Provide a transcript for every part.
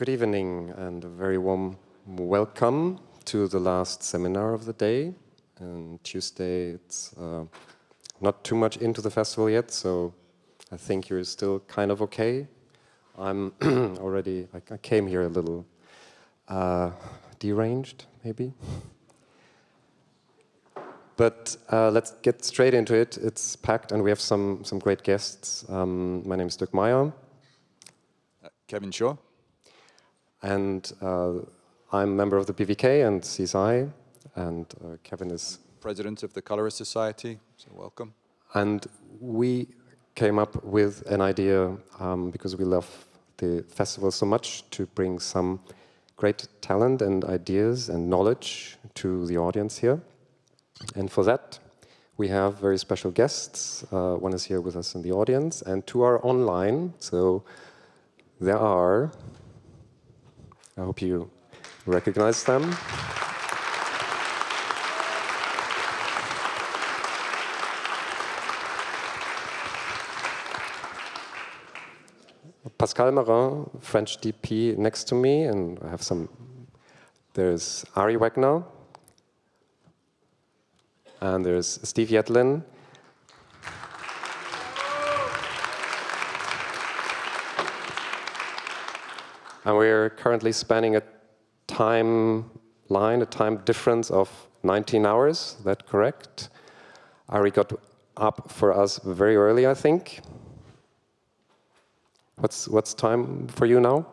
Good evening and a very warm welcome to the last seminar of the day. And Tuesday, it's uh, not too much into the festival yet, so I think you're still kind of okay. I'm already, I, I, came here a little uh, deranged, maybe. But uh, let's get straight into it. It's packed, and we have some, some great guests. Um, my name is Dirk Meyer. Uh, Kevin Shaw. And uh, I'm a member of the BVK and CSI, and uh, Kevin is... President of the Colorist Society, so welcome. And we came up with an idea, um, because we love the festival so much, to bring some great talent and ideas and knowledge to the audience here. And for that, we have very special guests. Uh, one is here with us in the audience, and two are online. So there are, I hope you recognize them. Pascal Marin, French DP, next to me, and I have some. There's Ari Wegner, and there's Steve Yedlin. And we're currently spanning a time line, a time difference of 19 hours. Is that correct? Ari got up for us very early, I think. What's what's time for you now?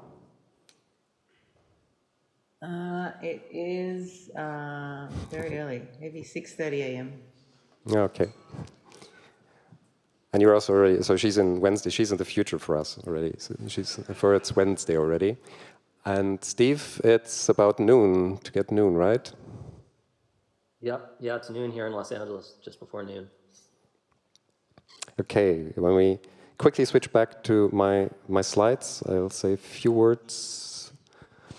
Uh, it is uh, very early, maybe 6.30 a.m. Okay. And you're also already, so she's in Wednesday, she's in the future for us already. So she's, for it's Wednesday already. And Steve, it's about noon, to get noon, right? Yeah, yeah, it's noon here in Los Angeles, just before noon. Okay, when we quickly switch back to my, my slides, I'll say a few words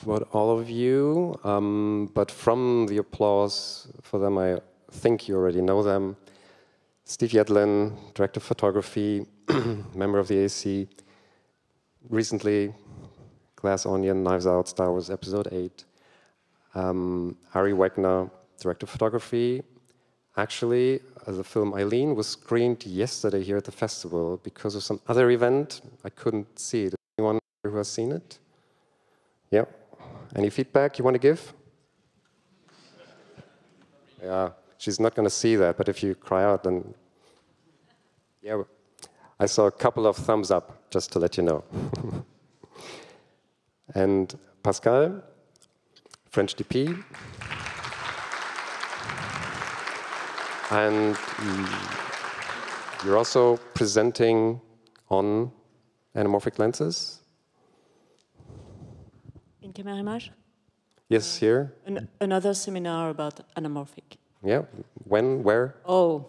about all of you, um, but from the applause for them, I think you already know them. Steve Yedlin, director of photography, member of the AC, recently Glass Onion, Knives Out, Star Wars Episode 8. Um, Ari Wegner, director of photography. Actually, uh, the film Eileen was screened yesterday here at the festival because of some other event. I couldn't see it. Anyone who has seen it? Yeah, any feedback you want to give? Yeah, she's not going to see that, but if you cry out, then yeah, I saw a couple of thumbs up, just to let you know. and Pascal, French DP. And you're also presenting on anamorphic lenses. In Camerimage? Yes, here. An another seminar about anamorphic. Yeah. When? Where? Oh,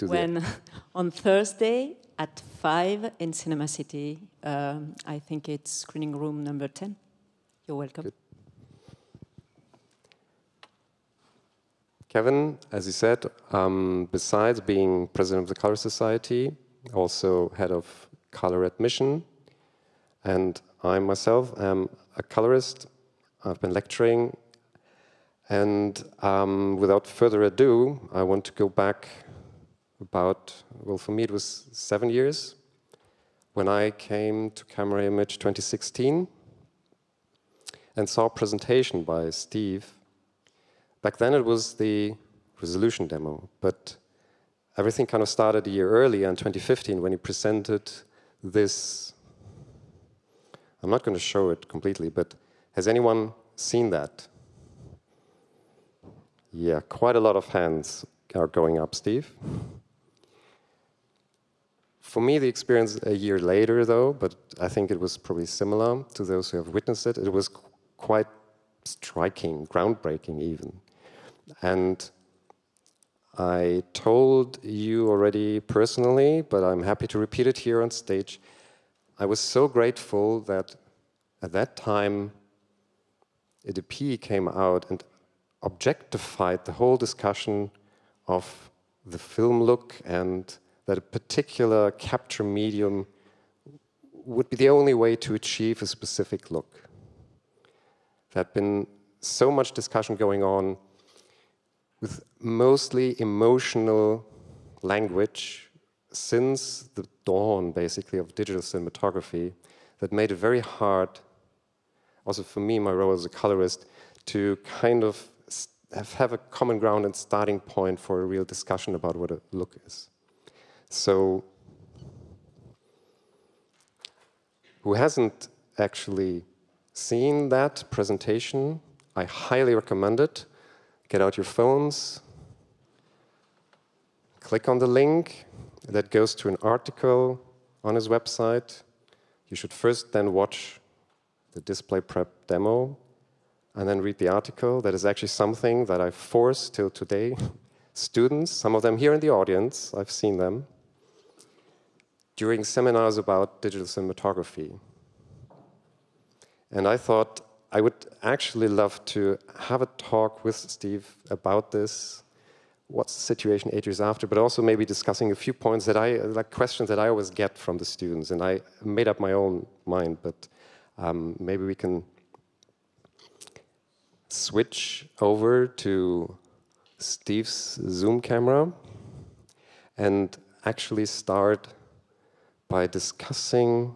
when on Thursday at five in Cinema City. Um, I think it's screening room number ten. You're welcome. Good. Kevin, as you said, um, besides being president of the Color Society, also head of color admission, and I myself am a colorist. I've been lecturing. And um, without further ado, I want to go back about, well, for me it was seven years when I came to Camerimage 2016 and saw a presentation by Steve. Back then it was the resolution demo, but everything kind of started a year earlier in 2015 when he presented this I'm not going to show it completely, but has anyone seen that? Yeah, quite a lot of hands are going up, Steve. For me, the experience a year later, though, but I think it was probably similar to those who have witnessed it, it was quite striking, groundbreaking even. And I told you already personally, but I'm happy to repeat it here on stage. I was so grateful that at that time a EDP came out and objectified the whole discussion of the film look and that a particular capture medium would be the only way to achieve a specific look. there had been so much discussion going on with mostly emotional language since the dawn, basically, of digital cinematography that made it very hard, also for me, my role as a colorist, to kind of have, a common ground and starting point for a real discussion about what a look is. So, who hasn't actually seen that presentation, I highly recommend it. Get out your phones, click on the link that goes to an article on his website. You should first then watch the display prep demo and then read the article. That is actually something that I force till today. Students, some of them here in the audience, I've seen them, during seminars about digital cinematography. And I thought I would actually love to have a talk with Steve about this. What's the situation eight years after, but also maybe discussing a few points that I, like questions that I always get from the students. And I made up my own mind, but um, maybe we can switch over to Steve's Zoom camera and actually start by discussing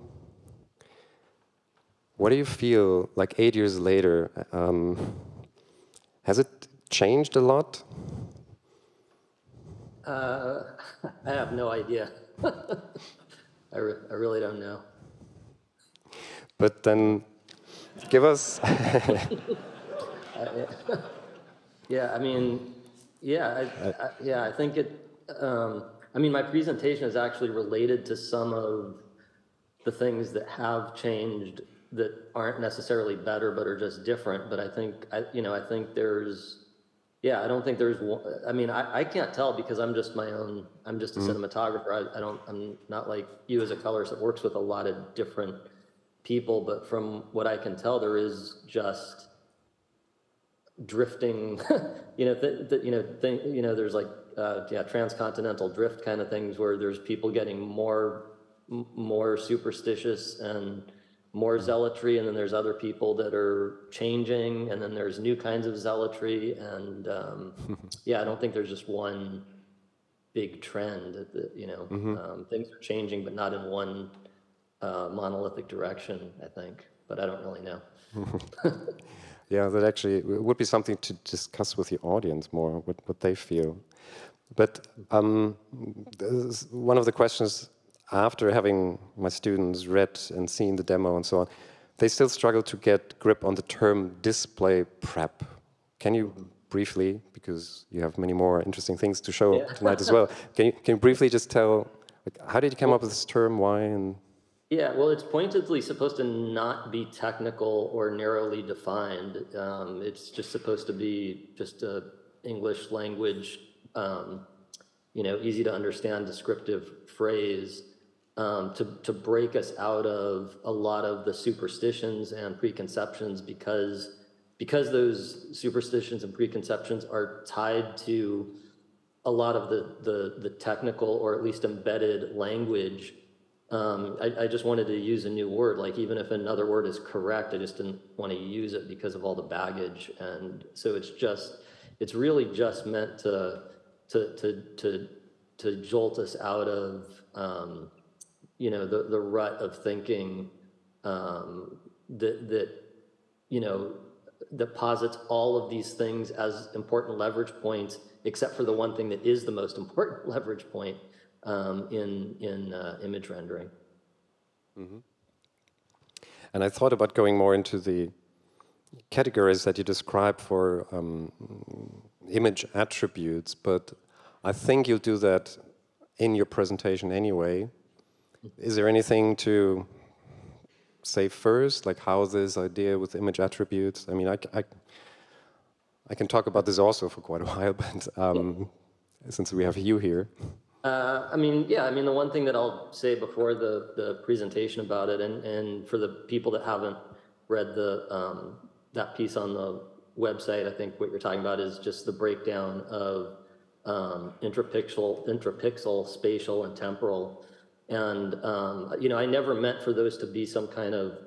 what do you feel like eight years later? Um, has it changed a lot? Uh, I have no idea. I, re I really don't know. But then give us. yeah, I mean, yeah, I, I, yeah, I think it, um, I mean, my presentation is actually related to some of the things that have changed that aren't necessarily better, but are just different. But I think, I, you know, I think there's, yeah, I don't think there's one, I mean, I, I can't tell because I'm just my own, I'm just a mm. cinematographer. I, I don't, I'm not like you as a colorist that works with a lot of different people, but from what I can tell, there is just drifting, you know, th- th- you know, you know, there's like, uh, yeah, transcontinental drift kind of things where there's people getting more, m- more superstitious and more zealotry, and then there's other people that are changing, and then there's new kinds of zealotry, and um, yeah, I don't think there's just one big trend. That, you know, mm-hmm. um, things are changing, but not in one uh, monolithic direction. I think, but I don't really know. yeah, that actually would be something to discuss with the audience more, what, what they feel. But um, one of the questions after having my students read and seen the demo and so on, they still struggle to get grip on the term display prep. Can you briefly, because you have many more interesting things to show yeah. tonight as well, can you, can you briefly just tell, like, how did you come up with this term, why, and yeah, well, it's pointedly supposed to not be technical or narrowly defined. Um, it's just supposed to be just a English language, um, you know, easy to understand descriptive phrase um, to, to break us out of a lot of the superstitions and preconceptions because, because those superstitions and preconceptions are tied to a lot of the, the, the technical or at least embedded language. Um, I, I just wanted to use a new word, like even if another word is correct, I just didn't want to use it because of all the baggage. And so it's just, it's really just meant to, to, to, to, to jolt us out of um, you know, the, the rut of thinking um, that, that, you know, that posits all of these things as important leverage points, except for the one thing that is the most important leverage point um, in, in uh, image rendering. Mm -hmm. And I thought about going more into the categories that you describe for um, image attributes, but I think you'll do that in your presentation anyway. Is there anything to say first, like how this idea with image attributes? I mean, I, I, I can talk about this also for quite a while, but um, since we have you here. Uh, I mean, yeah, I mean, the one thing that I'll say before the, the presentation about it, and, and for the people that haven't read the um, that piece on the website, I think what you're talking about is just the breakdown of um, intrapixel, intrapixel, spatial, and temporal and, um, you know, I never meant for those to be some kind of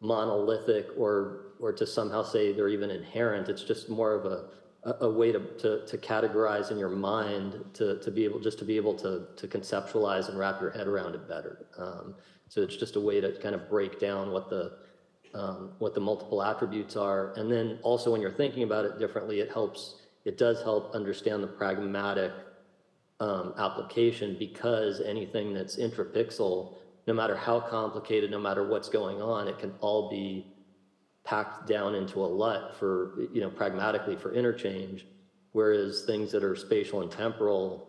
monolithic or, or to somehow say they're even inherent. It's just more of a, a, a way to, to, to categorize in your mind to, to be able, just to be able to, to conceptualize and wrap your head around it better. Um, so it's just a way to kind of break down what the, um, what the multiple attributes are. And then also when you're thinking about it differently, it helps, it does help understand the pragmatic um, application because anything that's intrapixel, no matter how complicated, no matter what's going on, it can all be packed down into a LUT for, you know, pragmatically for interchange. Whereas things that are spatial and temporal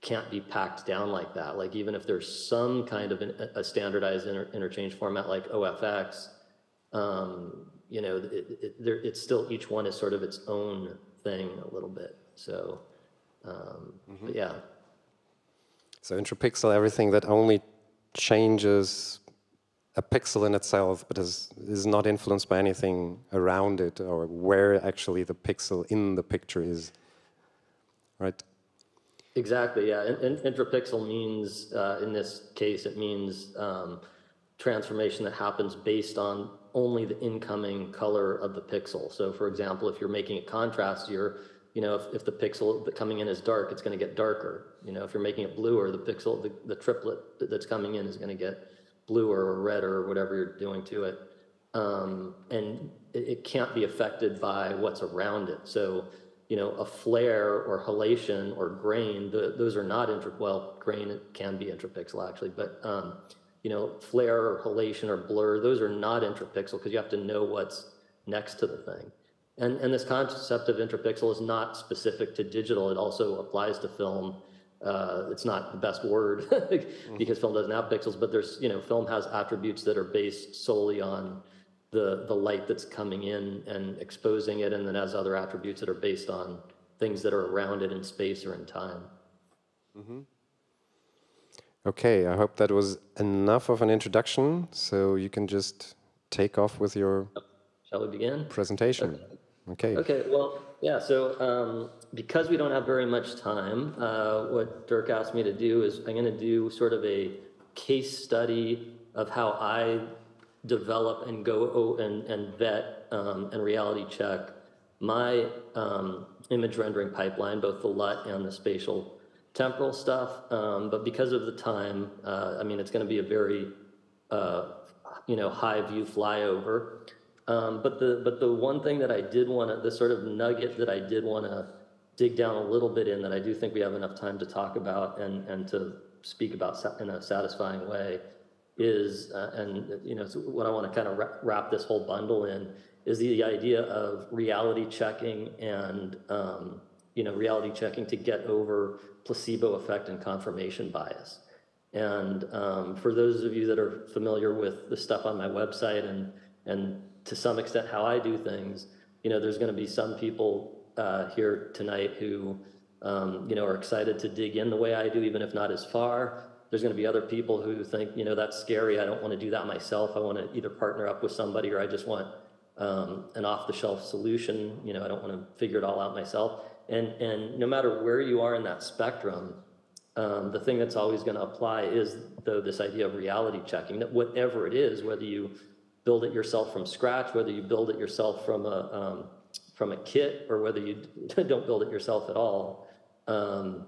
can't be packed down like that. Like even if there's some kind of an, a standardized inter, interchange format like OFX, um, you know, it, it, there, it's still each one is sort of its own thing a little bit. So, um, but yeah. So intrapixel, everything that only changes a pixel in itself, but is, is not influenced by anything around it or where actually the pixel in the picture is, right? Exactly, yeah. In, in, intrapixel means, uh, in this case, it means um, transformation that happens based on only the incoming color of the pixel. So for example, if you're making it contrast, you're, you know, if, if the pixel coming in is dark, it's going to get darker. You know, if you're making it bluer, the pixel, the, the triplet that's coming in is going to get bluer or redder or whatever you're doing to it. Um, and it, it can't be affected by what's around it. So, you know, a flare or halation or grain, the, those are not intra, well, grain can be intrapixel actually, but, um, you know, flare or halation or blur, those are not intrapixel because you have to know what's next to the thing. And, and this concept of intrapixel is not specific to digital. It also applies to film. Uh, it's not the best word because film doesn't have pixels, but there's, you know, film has attributes that are based solely on the, the light that's coming in and exposing it, and then has other attributes that are based on things that are around it in space or in time. Mm-hmm. Okay, I hope that was enough of an introduction, so you can just take off with your Shall we begin? presentation. Okay. Okay, well, yeah, so um, because we don't have very much time, uh, what Dirk asked me to do is I'm going to do sort of a case study of how I develop and go and, and vet um, and reality check my um, image rendering pipeline, both the LUT and the spatial temporal stuff. Um, but because of the time, uh, I mean, it's going to be a very, uh, you know, high view flyover. Um, but the but the one thing that I did want to, the sort of nugget that I did want to dig down a little bit in that I do think we have enough time to talk about and and to speak about in a satisfying way is, uh, and you know, what I want to kind of wrap this whole bundle in is the idea of reality checking and um, you know reality checking to get over placebo effect and confirmation bias. And um, for those of you that are familiar with the stuff on my website and and to some extent how I do things, you know, there's going to be some people uh, here tonight who, um, you know, are excited to dig in the way I do, even if not as far. There's going to be other people who think, you know, that's scary. I don't want to do that myself. I want to either partner up with somebody or I just want um, an off-the-shelf solution. You know, I don't want to figure it all out myself. And and no matter where you are in that spectrum, um, the thing that's always going to apply is though this idea of reality checking. That whatever it is, whether you build it yourself from scratch, whether you build it yourself from a, um, from a kit or whether you don't build it yourself at all, um,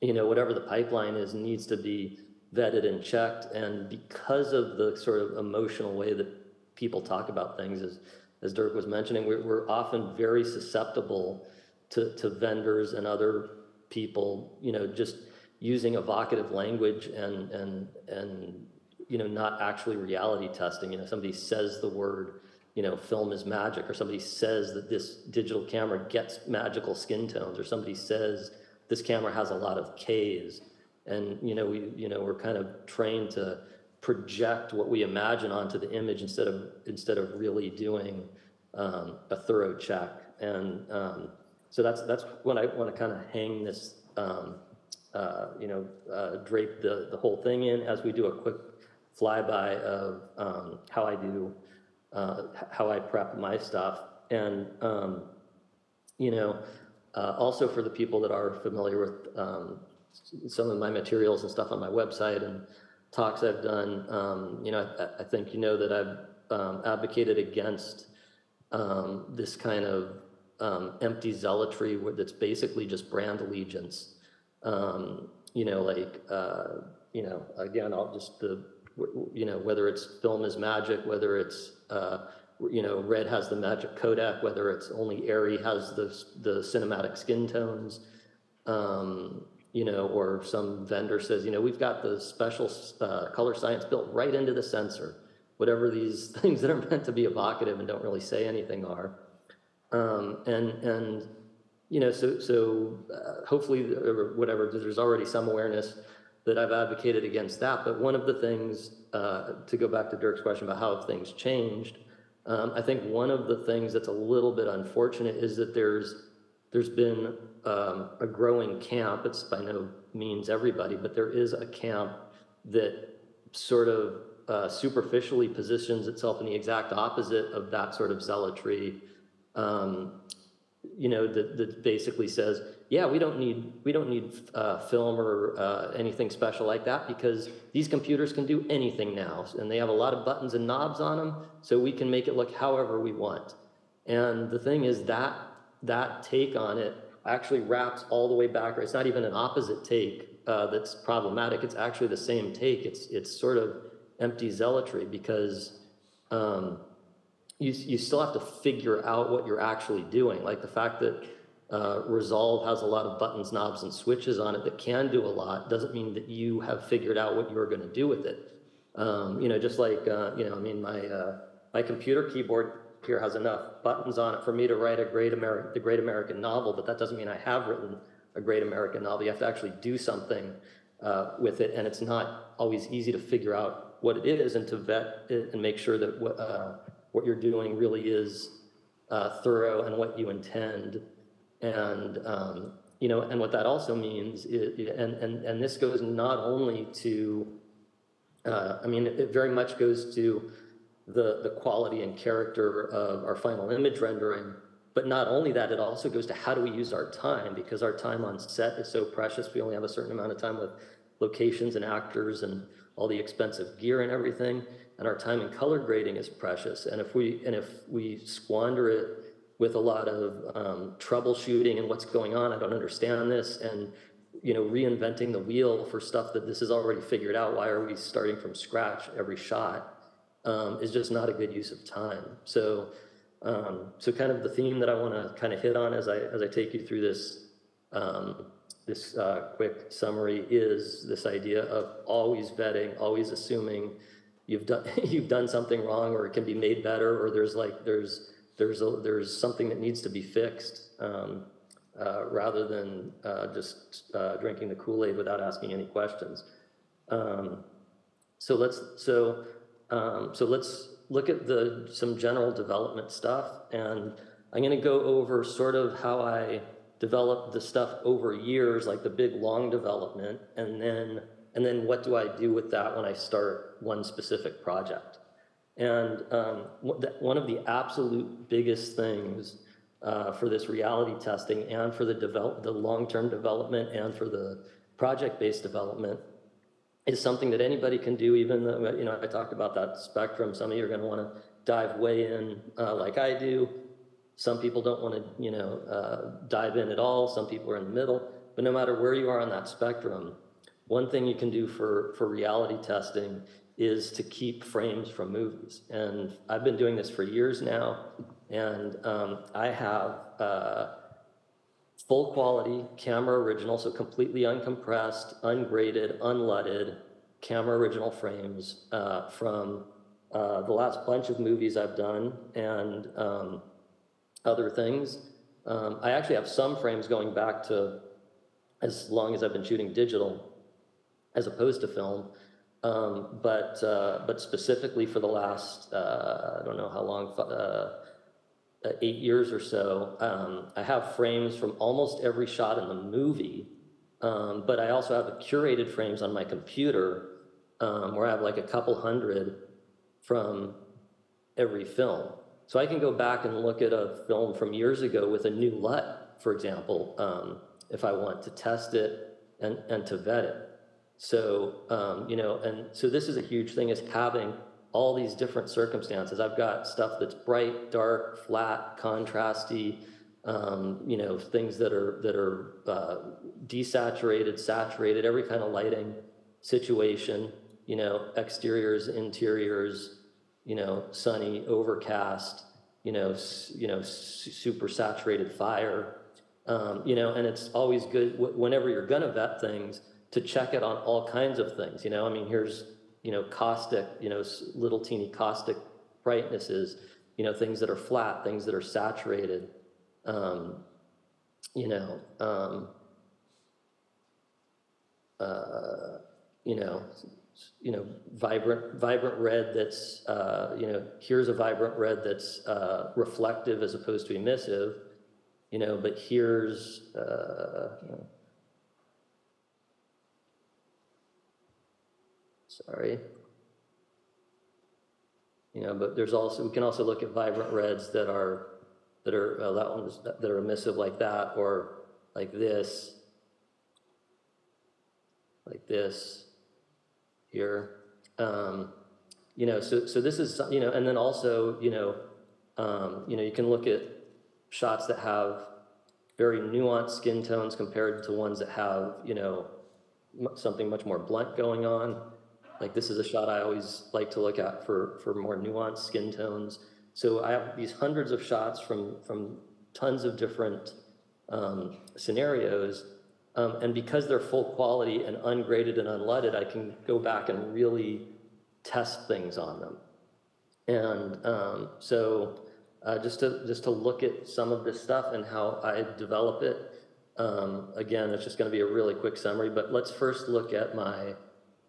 you know, whatever the pipeline is needs to be vetted and checked. And because of the sort of emotional way that people talk about things, as, as Dirk was mentioning, we're, we're often very susceptible to, to vendors and other people, you know, just using evocative language and, and, and you know, not actually reality testing. You know, somebody says the word, you know, film is magic, or somebody says that this digital camera gets magical skin tones, or somebody says this camera has a lot of Ks. And, you know, we, you know, we're kind of trained to project what we imagine onto the image instead of, instead of really doing um, a thorough check. And um, so that's, that's when I want to kind of hang this, um, uh, you know, uh, drape the, the whole thing in as we do a quick flyby of um, how I do, uh, how I prep my stuff. And, um, you know, uh, also for the people that are familiar with um, some of my materials and stuff on my website and talks I've done, um, you know, I, I, think you know that I've um, advocated against um, this kind of empty zealotry that's basically just brand allegiance. You know, like, uh, you know, again, I'll just the, you know, whether it's film is magic, whether it's, uh, you know, red has the magic codec, whether it's only Arri has the, the cinematic skin tones, um, you know, or some vendor says, you know, we've got the special uh, color science built right into the sensor. Whatever these things that are meant to be evocative and don't really say anything are. Um, and, and, you know, so, so uh, hopefully, or whatever, there's already some awareness that I've advocated against that. But one of the things, uh, to go back to Dirk's question about how have things changed, um, I think one of the things that's a little bit unfortunate is that there's, there's been um, a growing camp. It's by no means everybody, but there is a camp that sort of uh, superficially positions itself in the exact opposite of that sort of zealotry. Um, you know, that, that basically says, yeah, we don't need, we don't need uh, film or uh, anything special like that because these computers can do anything now. And they have a lot of buttons and knobs on them, so we can make it look however we want. And the thing is that, that take on it actually wraps all the way back. It's not even an opposite take uh, that's problematic. It's actually the same take. It's, it's sort of empty zealotry because um, you, you still have to figure out what you're actually doing. Like the fact that uh, Resolve has a lot of buttons, knobs, and switches on it that can do a lot doesn't mean that you have figured out what you're going to do with it. Um, you know, just like uh, you know, I mean, my uh, my computer keyboard here has enough buttons on it for me to write a great American, the Great American Novel, but that doesn't mean I have written a Great American Novel. You have to actually do something uh, with it, and it's not always easy to figure out what it is and to vet it and make sure that what, uh, what you're doing really is uh, thorough and what you intend. And, um, you know, and what that also means is, and, and, and this goes not only to, uh, I mean, it very much goes to the, the quality and character of our final image rendering. But not only that, it also goes to how do we use our time because our time on set is so precious. We only have a certain amount of time with locations and actors and all the expensive gear and everything. And our time in color grading is precious. And if we, and if we squander it with a lot of um, troubleshooting and what's going on, I don't understand this, and you know, reinventing the wheel for stuff that this is already figured out. Why are we starting from scratch every shot? Um, is just not a good use of time. So, um, so kind of the theme that I want to kind of hit on as I as I take you through this um, this uh, quick summary is this idea of always vetting, always assuming you've done you've done something wrong or it can be made better or there's like there's there's a, there's something that needs to be fixed um, uh, rather than uh, just uh, drinking the Kool-Aid without asking any questions. Um, so let's so um, so let's look at the some general development stuff and I'm going to go over sort of how I developed the stuff over years, like the big long development, and then and then what do I do with that when I start one specific project? And um, one of the absolute biggest things uh, for this reality testing and for the develop the long-term development and for the project-based development is something that anybody can do. Even though you know I talked about that spectrum. Some of you are going to want to dive way in uh, like I do. Some people don't want to, you know, uh, dive in at all. Some people are in the middle. But no matter where you are on that spectrum, one thing you can do for, for reality testing is to keep frames from movies. And I've been doing this for years now. And um, I have uh, full quality camera original, so completely uncompressed, ungraded, un-LUTed camera original frames uh, from uh, the last bunch of movies I've done. And um, other things. Um, I actually have some frames going back to as long as I've been shooting digital as opposed to film. Um, but, uh, but specifically for the last, uh, I don't know how long, uh, eight years or so, um, I have frames from almost every shot in the movie. Um, but I also have curated frames on my computer um, where I have like a couple hundred from every film. So I can go back and look at a film from years ago with a new LUT, for example, um, if I want to test it and, and to vet it. So, um, you know, and so this is a huge thing is having all these different circumstances. I've got stuff that's bright, dark, flat, contrasty, um, you know, things that are that are uh, desaturated, saturated, every kind of lighting situation. You know, exteriors, interiors, you know, sunny, overcast, you know, s- you know, s- super saturated fire. Um, you know, and it's always good wh- whenever you're gonna vet things to check it on all kinds of things. You know, I mean, here's you know caustic, you know, little teeny caustic brightnesses. You know, things that are flat, things that are saturated. Um, you know, um, uh, you know, you know, vibrant, vibrant red that's, uh, you know, here's a vibrant red that's uh, reflective as opposed to emissive, you know, but here's, uh, you know, sorry. You know, but there's also, we can also look at vibrant reds that are, that are, uh, that one's, that are emissive like that, or like this, like this here. Um, you know, so, so this is, you know, and then also, you know, um, you know, you can look at shots that have very nuanced skin tones compared to ones that have, you know, something much more blunt going on. Like this is a shot I always like to look at for, for more nuanced skin tones. So I have these hundreds of shots from, from tons of different um, scenarios. Um, and because they're full quality and ungraded and un-LUTed, I can go back and really test things on them. And um, so uh, just to just to look at some of this stuff and how I develop it. Um, again, it's just going to be a really quick summary, but let's first look at my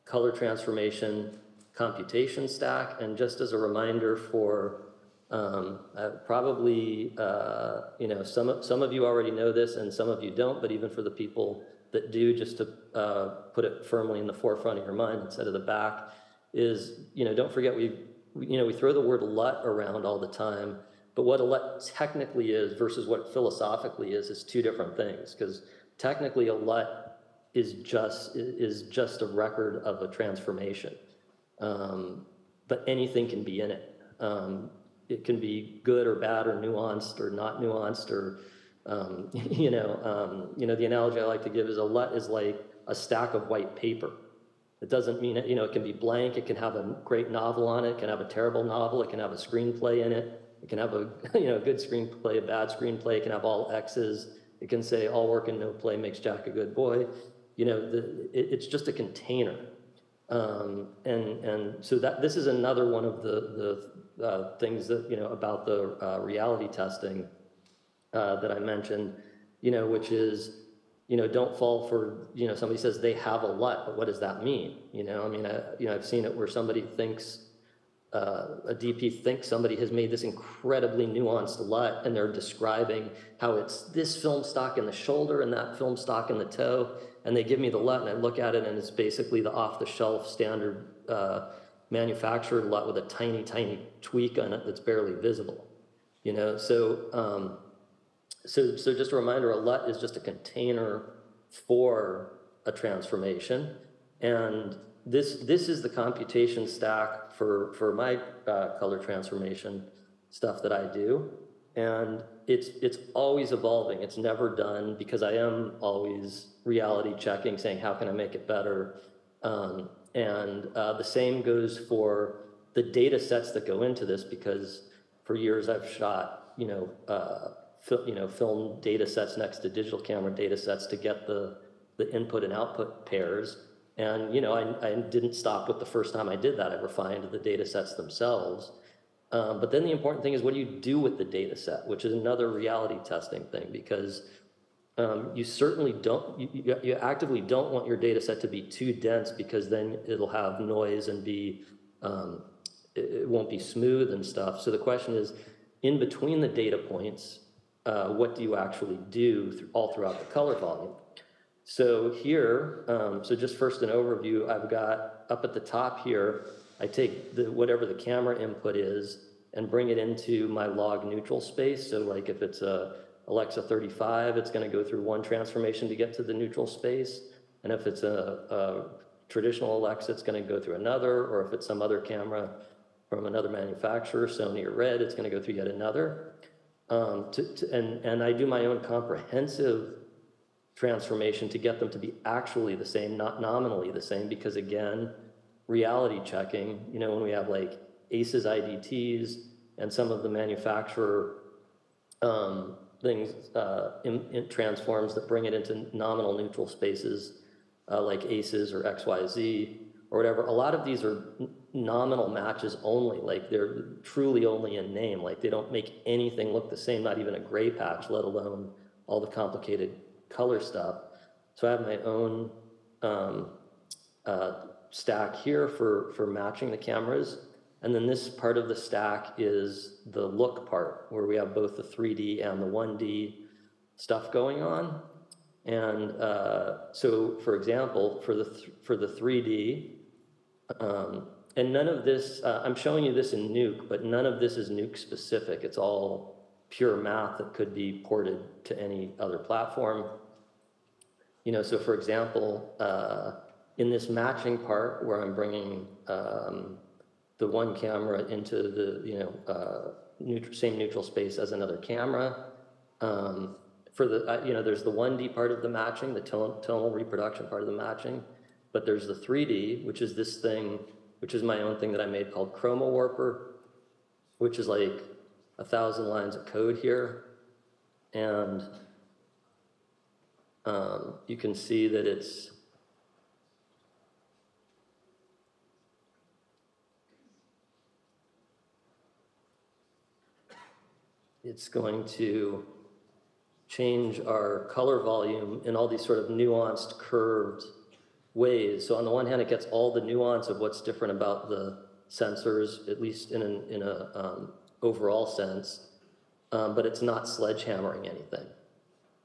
color transformation computation stack. And just as a reminder for um, uh, probably, uh, you know, some, of- some of you already know this and some of you don't, but even for the people that do, just to uh, put it firmly in the forefront of your mind instead of the back, is, you know, don't forget we, we- you know, we throw the word LUT around all the time, but what a LUT technically is versus what philosophically is, is two different things. Because technically a LUT is just, is just a record of a transformation. Um, but anything can be in it. Um, it can be good or bad or nuanced or not nuanced or, um, you know, um, you know, the analogy I like to give is a LUT is like a stack of white paper. It doesn't mean, it, you know, it can be blank, it can have a great novel on it, it can have a terrible novel, it can have a screenplay in it, it can have a, you know, a good screenplay, a bad screenplay, it can have all X's, it can say all work and no play makes Jack a good boy. You know, the, it, it's just a container. Um, and, and so that, this is another one of the, the uh, things that, you know, about the uh, reality testing uh, that I mentioned, you know, which is, you know, don't fall for, you know, somebody says they have a LUT, but what does that mean? You know, I mean, I, you know, I've seen it where somebody thinks, uh, a DP thinks somebody has made this incredibly nuanced LUT and they're describing how it's this film stock in the shoulder and that film stock in the toe. And they give me the LUT and I look at it and it's basically the off the shelf standard uh, manufactured LUT with a tiny, tiny tweak on it that's barely visible. You know, so, um, so, so just a reminder, a LUT is just a container for a transformation. And this, this is the computation stack for, for my uh, color transformation stuff that I do. And it's, it's always evolving. It's never done because I am always reality checking, saying, how can I make it better? Um, and uh, the same goes for the data sets that go into this because for years I've shot, you know, uh, you know, film data sets next to digital camera data sets to get the, the input and output pairs. And, you know, I, I didn't stop with the first time I did that. I refined the data sets themselves. Um, but then the important thing is what do you do with the data set, which is another reality testing thing because um, you certainly don't, you, you, actively don't want your data set to be too dense because then it'll have noise and be, um, it, it won't be smooth and stuff. So the question is, in between the data points, uh, what do you actually do th- all throughout the color volume? So here, um, so just first an overview, I've got up at the top here, I take the, whatever the camera input is and bring it into my log neutral space. So like if it's a Alexa 35, it's gonna go through one transformation to get to the neutral space. And if it's a, a traditional Alexa, it's gonna go through another, or if it's some other camera, from another manufacturer, Sony or Red, it's going to go through yet another. Um, to, to, and, and I do my own comprehensive transformation to get them to be actually the same, not nominally the same, because again, reality checking, you know, when we have like ACES IDTs and some of the manufacturer um, things, uh, in, in transforms that bring it into nominal neutral spaces, uh, like ACES or XYZ or whatever, a lot of these are nominal matches only, like they're truly only in name, like they don't make anything look the same, not even a gray patch, let alone all the complicated color stuff. So I have my own um, uh, stack here for, for matching the cameras. And then this part of the stack is the look part, where we have both the 3D and the 1D stuff going on. And uh, so, for example, for the, th- for the 3D, um, and none of this, uh, I'm showing you this in Nuke, but none of this is Nuke specific. It's all pure math that could be ported to any other platform. You know, so for example, uh, in this matching part where I'm bringing um, the one camera into the, you know, uh, neutral, same neutral space as another camera, um, for the, uh, you know, there's the 1D part of the matching, the tone, tonal reproduction part of the matching, but there's the 3D, which is this thing, which is my own thing that I made called Chroma Warper, which is like a thousand lines of code here. And um, you can see that it's it's going to change our color volume in all these sort of nuanced curved ways. So on the one hand, it gets all the nuance of what's different about the sensors, at least in an in a um, overall sense, um, but it's not sledgehammering anything,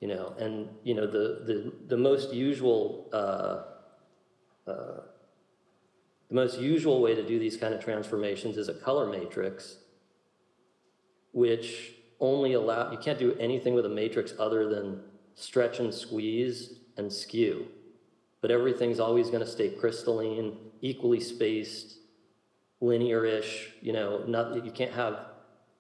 you know. And you know the the the most usual uh, uh, the most usual way to do these kind of transformations is a color matrix, which only allow you can't do anything with a matrix other than stretch and squeeze and skew but everything's always going to stay crystalline, equally spaced, linear-ish. You know, not you can't have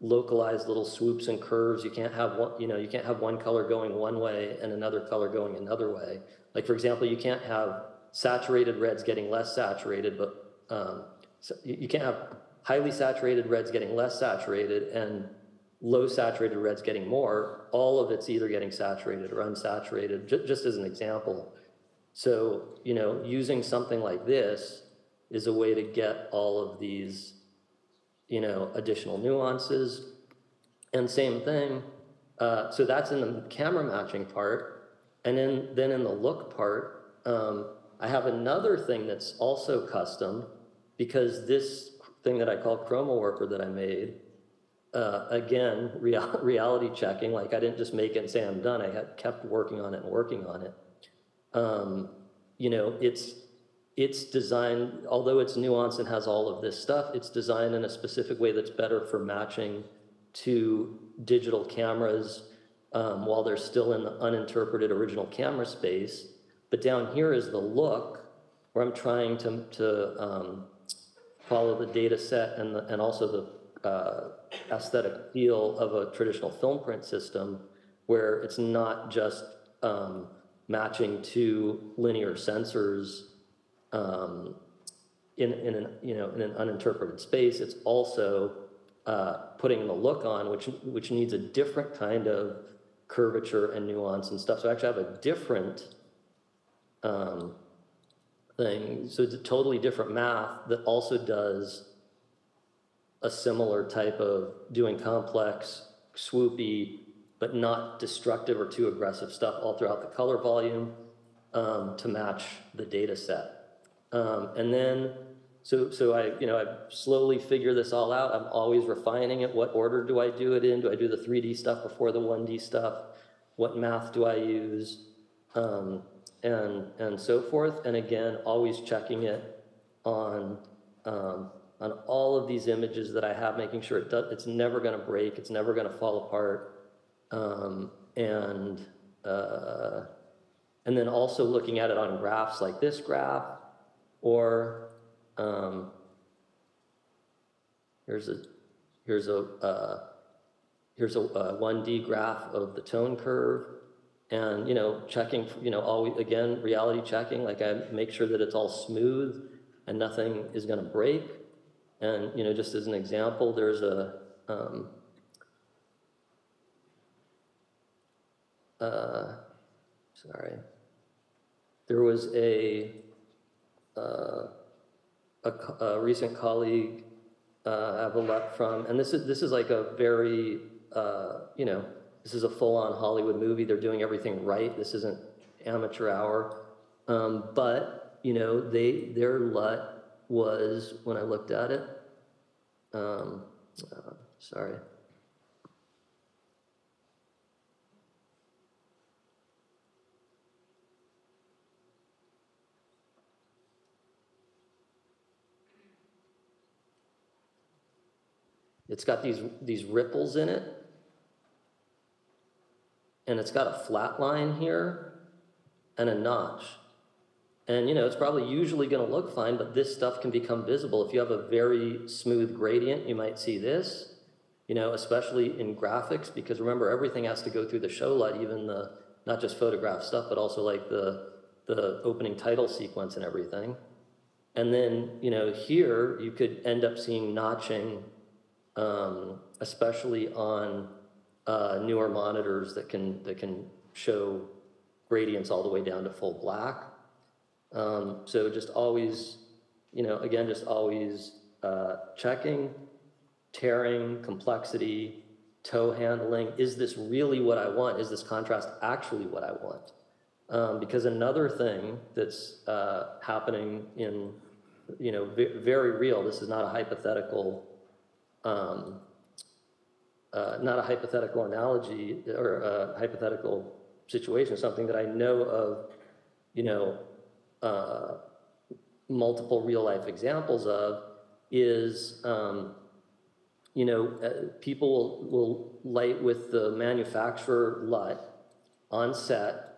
localized little swoops and curves. You can't have one. You know, you can't have one color going one way and another color going another way. Like for example, you can't have saturated reds getting less saturated, but um, so you can't have highly saturated reds getting less saturated and low saturated reds getting more. All of it's either getting saturated or unsaturated. J- just as an example. So, you know, using something like this is a way to get all of these, you know, additional nuances. And same thing, uh, so that's in the camera matching part. And then, then in the look part, um, I have another thing that's also custom because this thing that I call Chroma Warper that I made, uh, again, real, reality checking, like I didn't just make it and say I'm done. I had kept working on it and working on it um, you know, it's it's designed, although it's nuanced and has all of this stuff, it's designed in a specific way that's better for matching to digital cameras um, while they're still in the uninterpreted original camera space. But down here is the look, where I'm trying to, to um, follow the data set and, the, and also the uh, aesthetic feel of a traditional film print system, where it's not just um, matching to linear sensors um, in, in an, you know, in an uninterpreted space. It's also uh, putting the look on, which, which needs a different kind of curvature and nuance and stuff. So I actually have a different um, thing. So it's a totally different math that also does a similar type of doing complex, swoopy, but not destructive or too aggressive stuff all throughout the color volume um, to match the data set. Um, and then, so, so I, you know, I slowly figure this all out. I'm always refining it. What order do I do it in? Do I do the 3D stuff before the 1D stuff? What math do I use? Um, and, and so forth. And again, always checking it on, um, on all of these images that I have, making sure it does, it's never going to break, it's never going to fall apart. Um, and, uh, and then also looking at it on graphs like this graph, or um, here's a, here's a, uh, here's a, a 1D graph of the tone curve. And, you know, checking, you know, always, again, reality checking, like I make sure that it's all smooth and nothing is gonna break. And, you know, just as an example, there's a, um, uh, sorry. There was a, uh, a, a recent colleague, uh, Avalette from, and this is, this is like a very, uh, you know, this is a full-on Hollywood movie. They're doing everything right. This isn't amateur hour. Um, but, you know, they, their LUT was, when I looked at it, um, uh, sorry. It's got these, these ripples in it. And it's got a flat line here and a notch. And you know, it's probably usually gonna look fine, but this stuff can become visible. If you have a very smooth gradient, you might see this, you know, especially in graphics, because remember, everything has to go through the show LUT, even the, not just photograph stuff, but also like the, the opening title sequence and everything. And then, you know, here, you could end up seeing notching um, especially on uh, newer monitors that can that can show gradients all the way down to full black. Um, so just always, you know, again, just always uh, checking, tearing, complexity, toe handling. Is this really what I want? Is this contrast actually what I want? Um, because another thing that's uh, happening in, you know, ve- very real. This is not a hypothetical um, uh, not a hypothetical analogy or a hypothetical situation, something that I know of, you know, uh, multiple real life examples of is, um, you know, uh, people will, will light with the manufacturer LUT on set,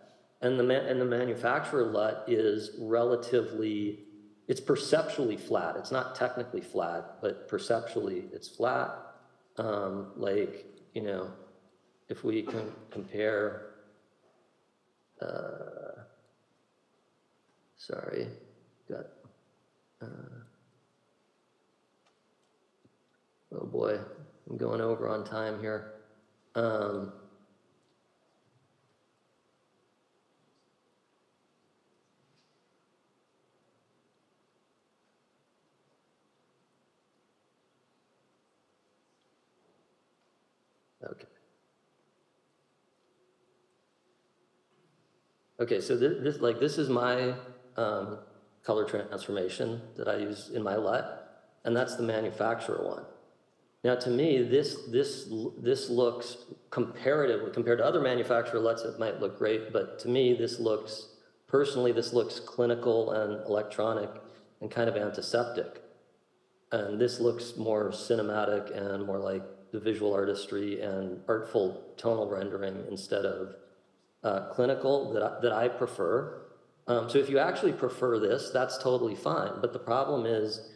and the ma- and the manufacturer LUT is relatively it's perceptually flat. It's not technically flat, but perceptually it's flat. Um, like, you know, if we can compare, uh, sorry, got, uh, oh boy, I'm going over on time here. Um, Okay. Okay, so this, this, like, this is my um, color transformation that I use in my LUT, and that's the manufacturer one. Now, to me, this, this, this looks comparatively, compared to other manufacturer LUTs, it might look great, but to me, this looks, personally, this looks clinical and electronic and kind of antiseptic. And this looks more cinematic and more like the visual artistry and artful tonal rendering instead of uh, clinical that I, that I prefer. Um, so if you actually prefer this, that's totally fine. But the problem is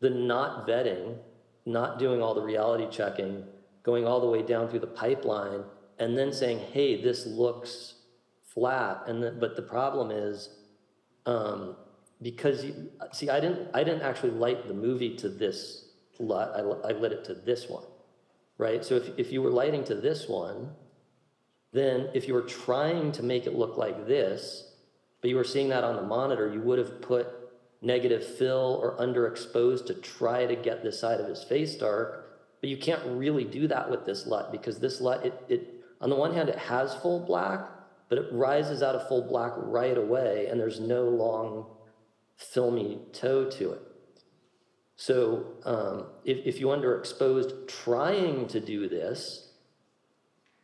the not vetting, not doing all the reality checking, going all the way down through the pipeline, and then saying, "Hey, this looks flat." And the, but the problem is um, because you see, I didn't I didn't actually light the movie to this LUT. I, I lit it to this one right? So if, if you were lighting to this one, then if you were trying to make it look like this, but you were seeing that on the monitor, you would have put negative fill or underexposed to try to get this side of his face dark. But you can't really do that with this LUT because this LUT, it, it on the one hand, it has full black, but it rises out of full black right away, and there's no long filmy toe to it. So um, if, if you underexposed trying to do this,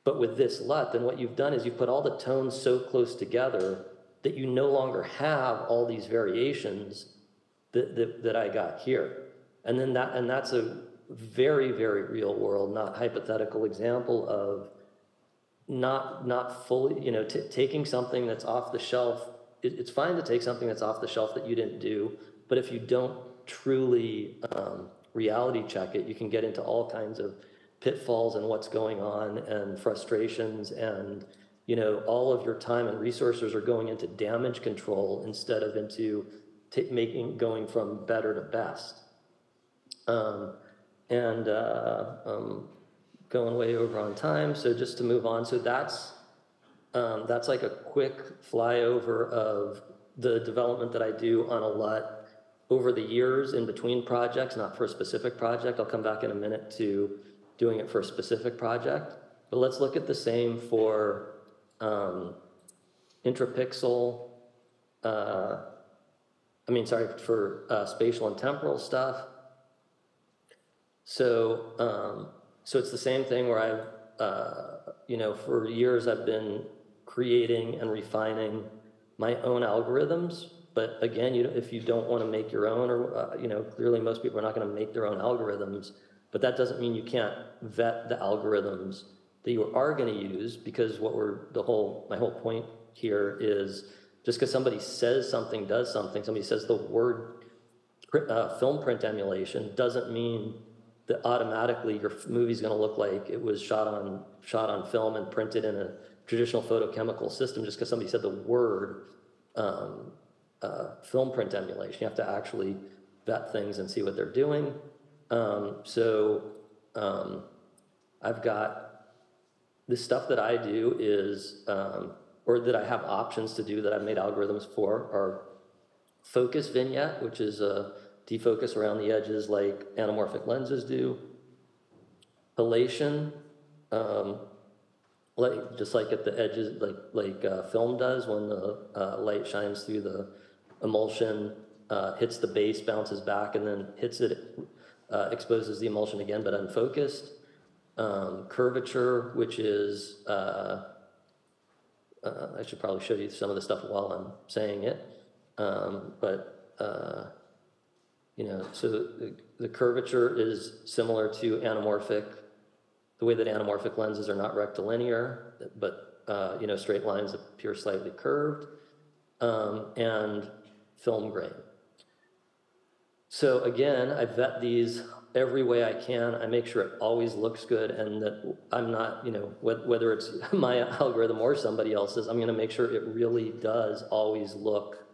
but with this LUT, then what you've done is you've put all the tones so close together that you no longer have all these variations that, that, that I got here. And then that, and that's a very, very real world, not hypothetical example of not, not fully, you know, taking something that's off the shelf. It, it's fine to take something that's off the shelf that you didn't do, but if you don't truly um, reality check it, you can get into all kinds of pitfalls and what's going on and frustrations and you know all of your time and resources are going into damage control instead of into ta making going from better to best. Um, and uh, um, going way over on time. So just to move on. So that's um, that's like a quick flyover of the development that i do on a LUT over the years in between projects not for a specific project. I'll come back in a minute to doing it for a specific project. But let's look at the same for um, intrapixel, uh, I mean, sorry, for uh, spatial and temporal stuff. So, um, so it's the same thing where I've, uh, you know, for years I've been creating and refining my own algorithms. But again, you, if you don't want to make your own, or uh, you know, clearly most people are not going to make their own algorithms. But that doesn't mean you can't vet the algorithms that you are going to use because what we're, the whole, my whole point here is just because somebody says something, does something, somebody says the word uh, film print emulation doesn't mean that automatically your movie's going to look like it was shot on shot on film and printed in a traditional photochemical system just because somebody said the word um, uh, film print emulation. You have to actually vet things and see what they're doing. Um, so um, I've got the stuff that I do is, um, or that I have options to do that I've made algorithms for are focus vignette, which is a defocus around the edges like anamorphic lenses do. Halation, um, like just like at the edges, like like uh, film does when the uh, light shines through the emulsion, uh, hits the base, bounces back, and then hits it uh, exposes the emulsion again, but unfocused. Um, curvature, which is, uh, uh, I should probably show you some of the stuff while I'm saying it. Um, but, uh, you know, so the, the curvature is similar to anamorphic, the way that anamorphic lenses are not rectilinear, but, uh, you know, straight lines appear slightly curved, um, and film grain. So again, I vet these every way I can. I make sure it always looks good and that I'm not, you know, whether it's my algorithm or somebody else's, I'm going to make sure it really does always look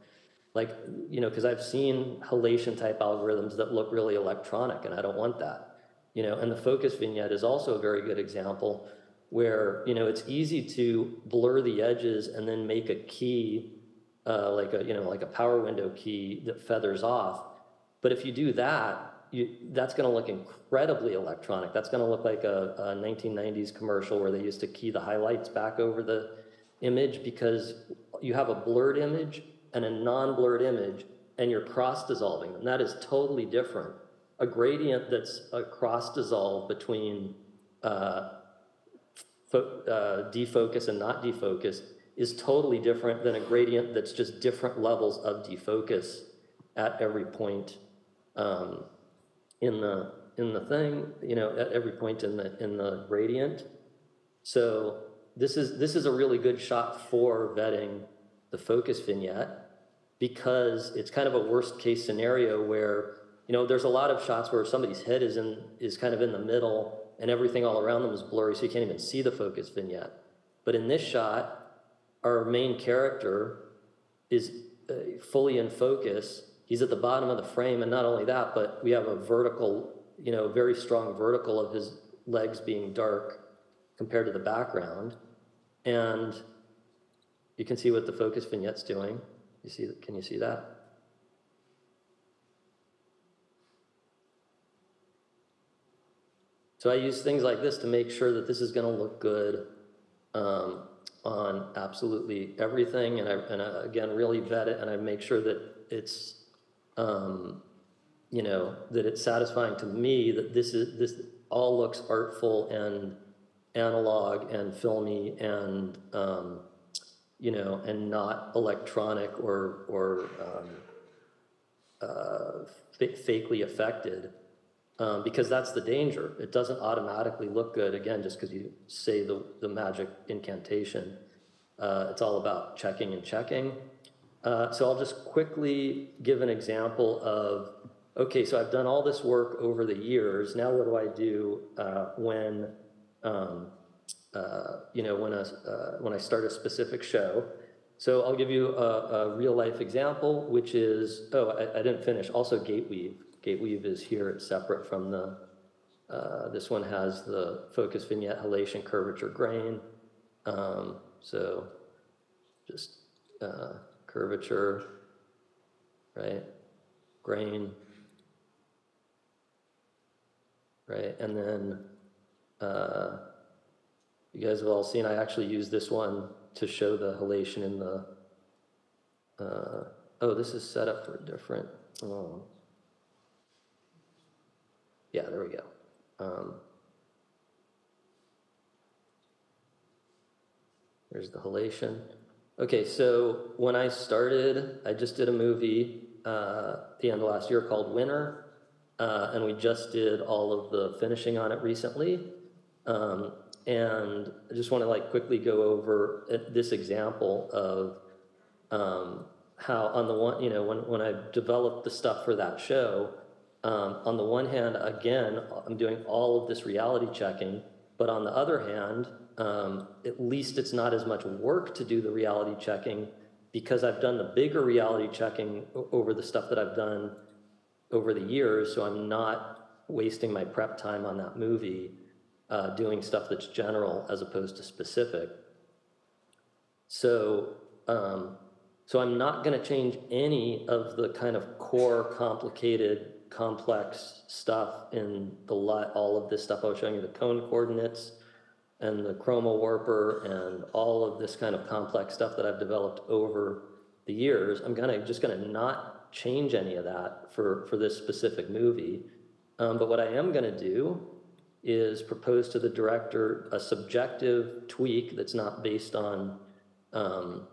like, you know, because I've seen halation type algorithms that look really electronic and I don't want that, you know, and the focus vignette is also a very good example where, you know, it's easy to blur the edges and then make a key, uh, like a, you know, like a power window key that feathers off but if you do that, you, that's going to look incredibly electronic. That's going to look like a, a 1990s commercial where they used to key the highlights back over the image because you have a blurred image and a non-blurred image and you're cross dissolving them. That is totally different. A gradient that's a cross dissolve between uh, uh, defocus and not defocus is totally different than a gradient that's just different levels of defocus at every point um, in the in the thing, you know, at every point in the in the gradient. So this is this is a really good shot for vetting the focus vignette because it's kind of a worst case scenario where you know there's a lot of shots where somebody's head is in is kind of in the middle and everything all around them is blurry so you can't even see the focus vignette but in this shot our main character is uh, fully in focus he's at the bottom of the frame, and not only that, but we have a vertical, you know, very strong vertical of his legs being dark compared to the background. And you can see what the focus vignette's doing. You see, can you see that? So I use things like this to make sure that this is going to look good um, on absolutely everything. And I, and I, again, really vet it and I make sure that it's um, you know, that it's satisfying to me that this is this all looks artful and analog and filmy and um, you know, and not electronic or or um, uh, fakely affected. Um, because that's the danger. It doesn't automatically look good, again, just because you say the, the magic incantation. Uh, it's all about checking and checking. Uh, so I'll just quickly give an example of okay, so I've done all this work over the years. Now what do I do uh, when, um, uh, you know, when, a, uh, when I start a specific show? So I'll give you a, a real life example, which is, oh, I, I didn't finish. Also Gateweave. Gateweave is here. It's separate from the, uh, this one has the focus vignette, halation, curvature, grain. Um, so just uh, curvature, right? Grain, right? And then uh, you guys have all seen, I actually used this one to show the halation in the, uh, oh, this is set up for a different, oh. Yeah, there we go. Um, there's the halation. Okay, so when I started, I just did a movie uh, the end of last year called Winter, uh, and we just did all of the finishing on it recently. Um, and I just want to like quickly go over uh, this example of um, how on the one, you know, when, when I developed the stuff for that show, um, on the one hand, again, I'm doing all of this reality checking, but on the other hand, um, at least it's not as much work to do the reality checking because I've done the bigger reality checking over the stuff that I've done over the years, so I'm not wasting my prep time on that movie uh, doing stuff that's general as opposed to specific. So, um, so I'm not going to change any of the kind of core complicated complex stuff in the LUT, all of this stuff I was showing you, the cone coordinates and the chroma warper and all of this kind of complex stuff that I've developed over the years. I'm gonna just gonna not change any of that for, for this specific movie. Um, but what I am gonna do is propose to the director a subjective tweak that's not based on, um,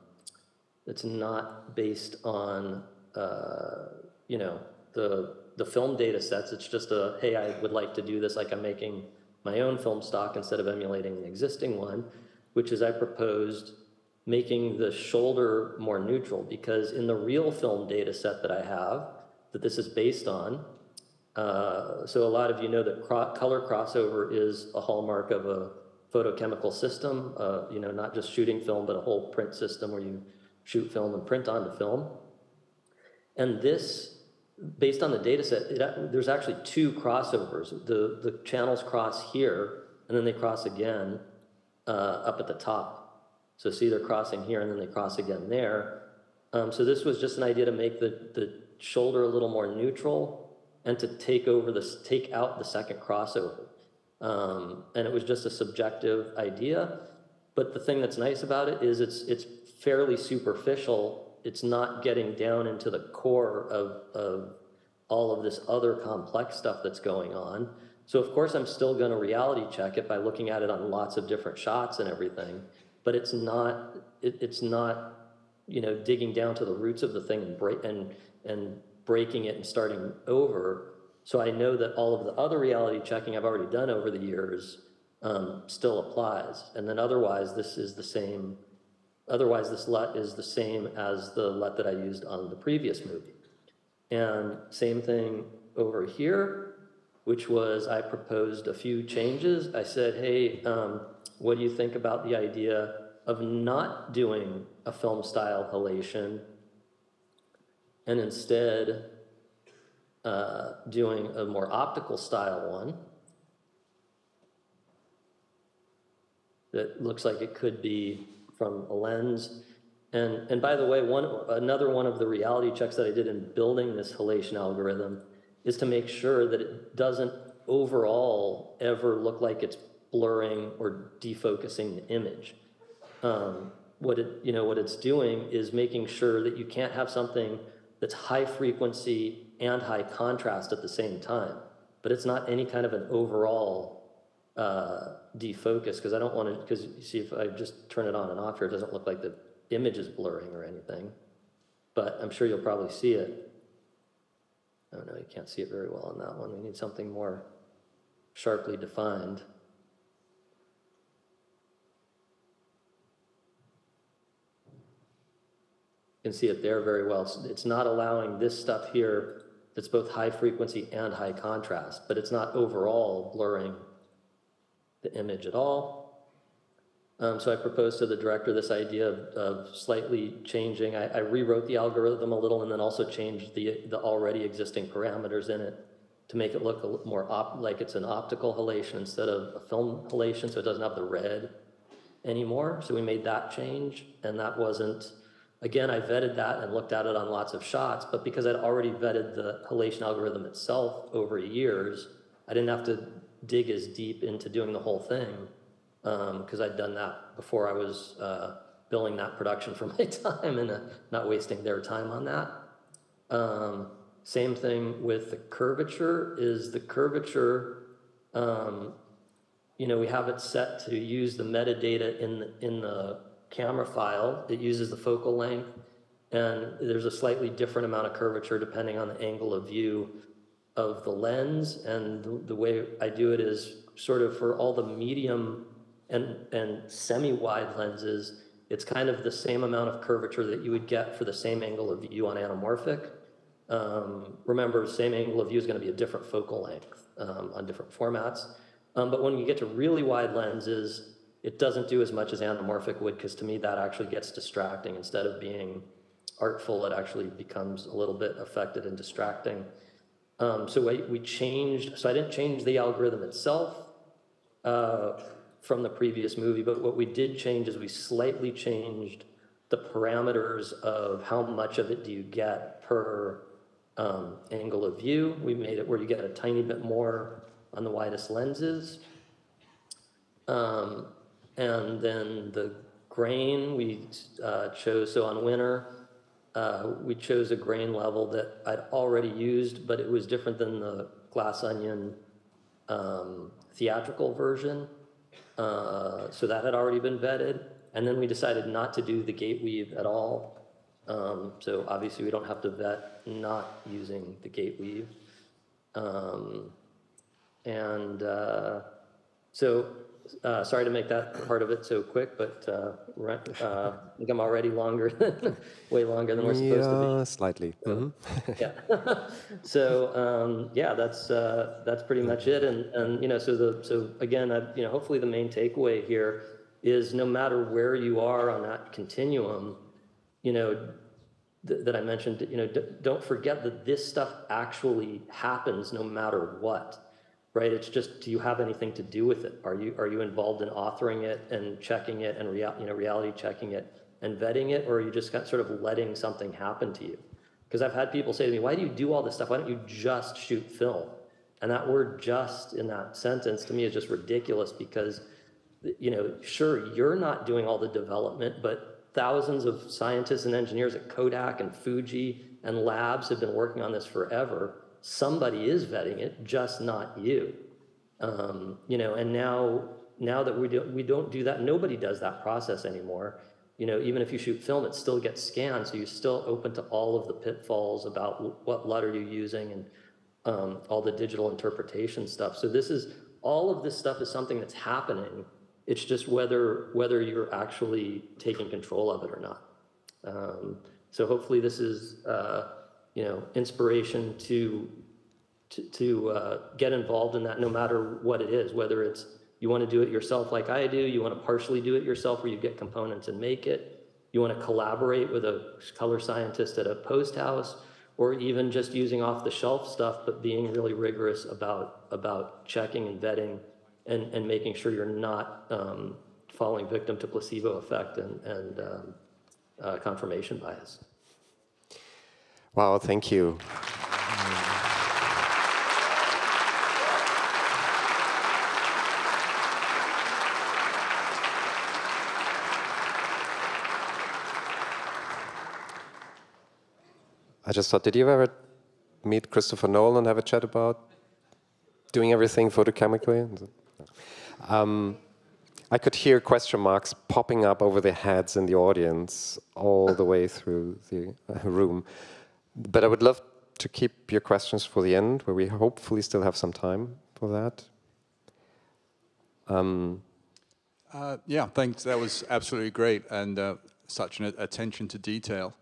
that's not based on, uh, you know, the the film data sets. It's just a, hey, I would like to do this like I'm making my own film stock instead of emulating the existing one, which is I proposed making the shoulder more neutral because in the real film data set that I have, that this is based on, uh, so a lot of you know that cro color crossover is a hallmark of a photochemical system, uh, you know, not just shooting film, but a whole print system where you shoot film and print onto film. And this based on the data set, it, there's actually two crossovers. The, the channels cross here, and then they cross again uh, up at the top. So see, they're crossing here, and then they cross again there. Um, so this was just an idea to make the, the shoulder a little more neutral and to take over this, take out the second crossover. Um, and it was just a subjective idea. But the thing that's nice about it is it's, it's fairly superficial it's not getting down into the core of, of all of this other complex stuff that's going on. So of course I'm still going to reality check it by looking at it on lots of different shots and everything, but it's not it, it's not you know digging down to the roots of the thing and break and and breaking it and starting over. So I know that all of the other reality checking I've already done over the years um, still applies, and then otherwise this is the same Otherwise, this LUT is the same as the LUT that I used on the previous movie. And same thing over here, which was I proposed a few changes. I said, hey, um, what do you think about the idea of not doing a film style halation and instead uh, doing a more optical style one that looks like it could be from a lens. And, and by the way, one, another one of the reality checks that I did in building this halation algorithm is to make sure that it doesn't overall ever look like it's blurring or defocusing the image. Um, what it, you know, what it's doing is making sure that you can't have something that's high frequency and high contrast at the same time. But it's not any kind of an overall uh, defocus because I don't want to, because you see if I just turn it on and off here, it doesn't look like the image is blurring or anything. But I'm sure you'll probably see it. Oh no, you can't see it very well on that one. We need something more sharply defined. You can see it there very well. It's, it's not allowing this stuff here that's both high frequency and high contrast, but it's not overall blurring the image at all. Um, so I proposed to the director this idea of, of slightly changing. I, I, rewrote the algorithm a little and then also changed the, the already existing parameters in it to make it look more op, like it's an optical halation instead of a film halation, so it doesn't have the red anymore. So we made that change, and that wasn't. Again, I vetted that and looked at it on lots of shots, but because I'd already vetted the halation algorithm itself over years, I didn't have to dig as deep into doing the whole thing because um, I'd done that before I was uh, billing that production for my time and uh, not wasting their time on that. Um, same thing with the curvature is the curvature, um, you know, we have it set to use the metadata in the, in the camera file. It uses the focal length and there's a slightly different amount of curvature depending on the angle of view of the lens. And the, way I do it is sort of for all the medium and, and semi-wide lenses, it's kind of the same amount of curvature that you would get for the same angle of view on anamorphic. Um, remember, same angle of view is going to be a different focal length um, on different formats. Um, but when you get to really wide lenses, it doesn't do as much as anamorphic would, because to me that actually gets distracting. Instead of being artful, it actually becomes a little bit affected and distracting. Um, so we, we changed, so I didn't change the algorithm itself. Uh, from the previous movie, but what we did change is we slightly changed the parameters of how much of it do you get per um, angle of view. We made it where you get a tiny bit more on the widest lenses. Um, and then the grain we uh, chose, so on winter, uh, we chose a grain level that I'd already used, but it was different than the Glass Onion um, theatrical version. Uh, so that had already been vetted. And then we decided not to do the gate weave at all. Um, so obviously we don't have to vet not using the gate weave. Um, and uh, so uh, sorry to make that part of it so quick, but uh, uh, I think I'm already longer, way longer than we're supposed yeah, to be. slightly. Mm -hmm. yeah. so um, yeah, that's uh, that's pretty much it. And and you know, so the so again, I, you know, hopefully the main takeaway here is no matter where you are on that continuum, you know, th that I mentioned, you know, don't forget that this stuff actually happens no matter what right? It's just, do you have anything to do with it? Are you, are you involved in authoring it and checking it and rea- you know, reality checking it and vetting it, or are you just sort of letting something happen to you? Because I've had people say to me, why do you do all this stuff? Why don't you just shoot film? And that word just in that sentence to me is just ridiculous because, you know, sure, you're not doing all the development, but thousands of scientists and engineers at Kodak and Fuji and labs have been working on this forever somebody is vetting it, just not you. Um, you know, and now now that we do we don't do that, nobody does that process anymore. You know, even if you shoot film, it still gets scanned, so you're still open to all of the pitfalls about what LUT are you using and um, all the digital interpretation stuff. So this is all of this stuff is something that's happening. It's just whether whether you're actually taking control of it or not. Um, so hopefully this is. Uh, you know, inspiration to to, to uh, get involved in that no matter what it is, whether it's you want to do it yourself like I do, you want to partially do it yourself where you get components and make it, you want to collaborate with a color scientist at a post house, or even just using off the shelf stuff, but being really rigorous about, about checking and vetting and, and making sure you're not um, falling victim to placebo effect and, and um, uh, confirmation bias. Wow, thank you. I just thought, did you ever meet Christopher Nolan and have a chat about doing everything photochemically? Um, I could hear question marks popping up over their heads in the audience all the way through the room. But I would love to keep your questions for the end, where we hopefully still have some time for that. Um, uh, yeah, thanks. That was absolutely great and uh, such an attention to detail.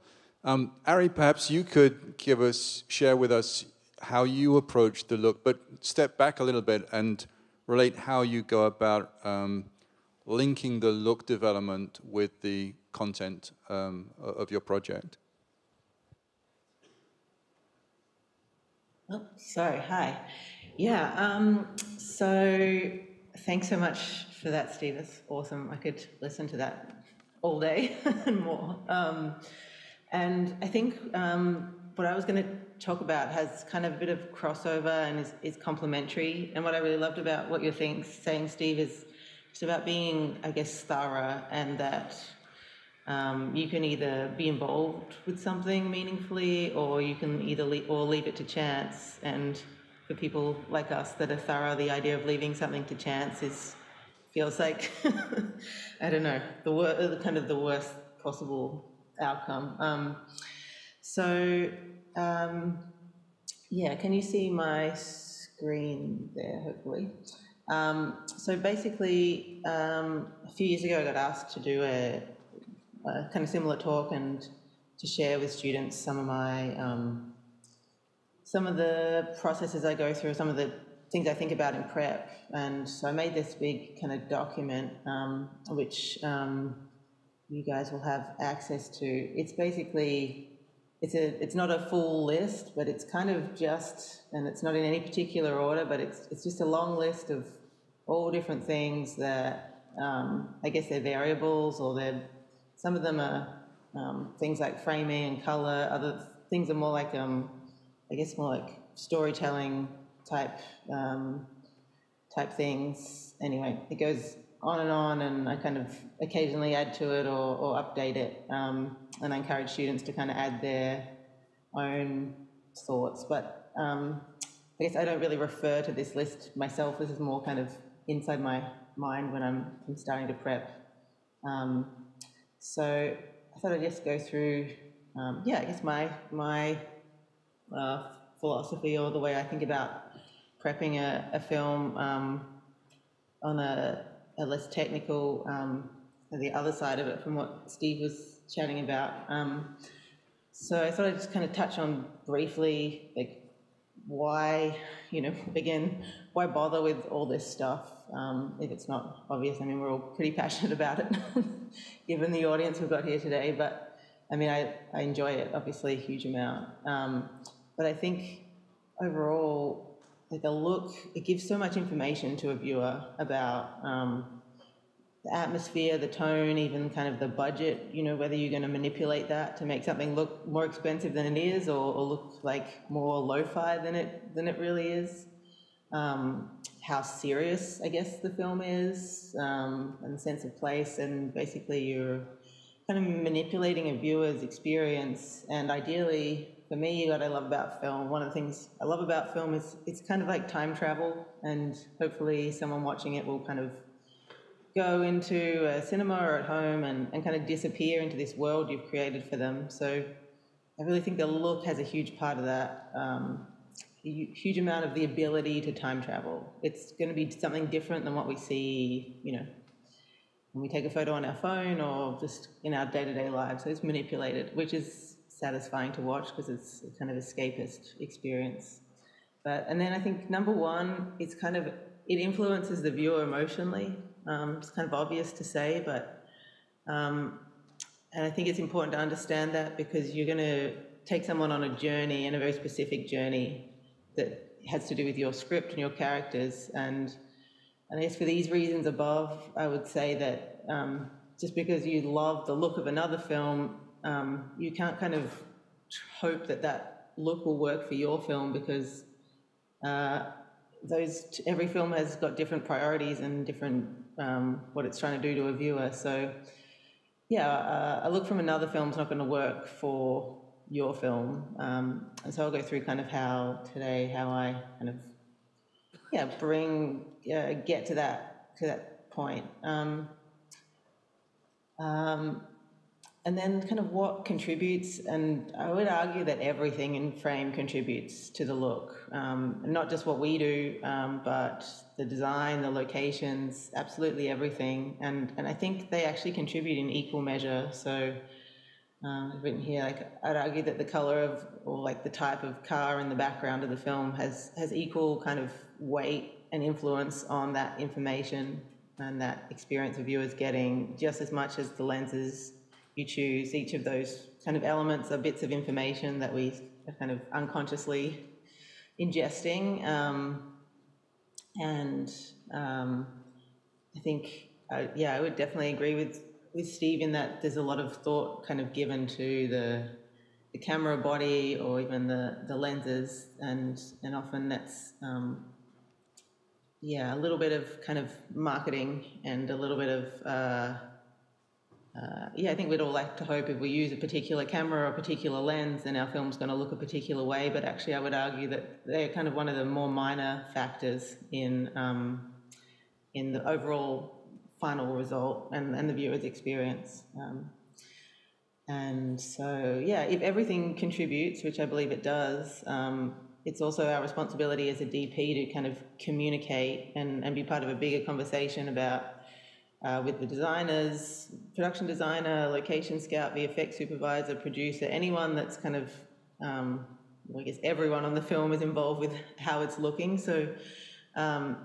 Um, Ari, perhaps you could give us, share with us how you approach the look, but step back a little bit and relate how you go about um, linking the look development with the content um, of your project. Oh, sorry. Hi. Yeah. Um, so thanks so much for that, Steve. It's awesome. I could listen to that all day and more. Um, and I think um, what I was going to talk about has kind of a bit of crossover and is, is complementary. And what I really loved about what you're saying Steve, is it's about being, I guess, thorough and that um, you can either be involved with something meaningfully or you can either le- or leave it to chance. And for people like us that are thorough, the idea of leaving something to chance is feels like I don't know the wor- kind of the worst possible outcome. Um, so um, yeah, can you see my screen there? Hopefully. Um, so basically, um, a few years ago, I got asked to do a, a, kind of similar talk and to share with students some of my um, some of the processes I go through, some of the things I think about in prep. And so I made this big kind of document, um, which um, you guys will have access to. It's basically it's a it's not a full list, but it's kind of just and it's not in any particular order, but it's it's just a long list of all different things that um, I guess they're variables or they're some of them are um, things like framing and color. Other things are more like um, I guess more like storytelling type um, type things. Anyway, it goes on and on, and I kind of occasionally add to it or, or update it. Um, and I encourage students to kind of add their own thoughts. But um, I guess I don't really refer to this list myself. This is more kind of inside my mind when I'm, I'm starting to prep. Um, so I thought I'd just go through, um, yeah, I guess my my uh, philosophy or the way I think about prepping a, a film um, on a a less technical, um, the other side of it from what Steve was chatting about. Um, so I thought I'd just kind of touch on briefly, like why, you know, again, why bother with all this stuff um, if it's not obvious? I mean, we're all pretty passionate about it, given the audience we've got here today. But I mean, I, I enjoy it obviously a huge amount. Um, but I think overall, like a look, it gives so much information to a viewer about um, the atmosphere, the tone, even kind of the budget, you know, whether you're going to manipulate that to make something look more expensive than it is or, or look like more lo-fi than it, than it really is. Um, how serious, I guess, the film is, um, and sense of place, and basically you're kind of manipulating a viewer's experience, and ideally for me, what I love about film, one of the things I love about film is it's kind of like time travel, and hopefully someone watching it will kind of go into a cinema or at home and, and kind of disappear into this world you've created for them. So I really think the look has a huge part of that, um, huge amount of the ability to time travel. It's going to be something different than what we see, you know, when we take a photo on our phone or just in our day-to-day lives. So it's manipulated, which is satisfying to watch because it's kind of escapist experience. But and then I think number one, it's kind of it influences the viewer emotionally. Um, it's kind of obvious to say, but um, and I think it's important to understand that because you're going to take someone on a journey and a very specific journey that has to do with your script and your characters. And, and I guess for these reasons above, I would say that um, just because you love the look of another film um, you can't kind of hope that that look will work for your film because uh, those every film has got different priorities and different um, what it's trying to do to a viewer. So yeah, uh, a look from another film is not going to work for your film, um, and so I'll go through kind of how today how I kind of yeah bring uh, get to that to that point. Um, um and then kind of what contributes, and I would argue that everything in frame contributes to the look. Um, not just what we do, um, but the design, the locations, absolutely everything. And, and I think they actually contribute in equal measure. So um, written here, like, I'd argue that the color of, or like the type of car in the background of the film has, has equal kind of weight and influence on that information and that experience of viewers getting just as much as the lenses you choose. Each of those kind of elements or bits of information that we are kind of unconsciously ingesting. Um, and um, I think, uh, yeah, I would definitely agree with with Steve in that there's a lot of thought kind of given to the the camera body or even the the lenses, and and often that's um, yeah a little bit of kind of marketing and a little bit of uh, uh, yeah, I think we'd all like to hope if we use a particular camera or a particular lens, then our film's going to look a particular way. But actually, I would argue that they're kind of one of the more minor factors in um, in the overall final result and, and the viewer's experience. Um, and so, yeah, if everything contributes, which I believe it does, um, it's also our responsibility as a DP to kind of communicate and, and be part of a bigger conversation about uh, with the designers, production designer, location scout, VFX supervisor, producer, anyone that's kind of, um, well, I guess everyone on the film is involved with how it's looking. So um,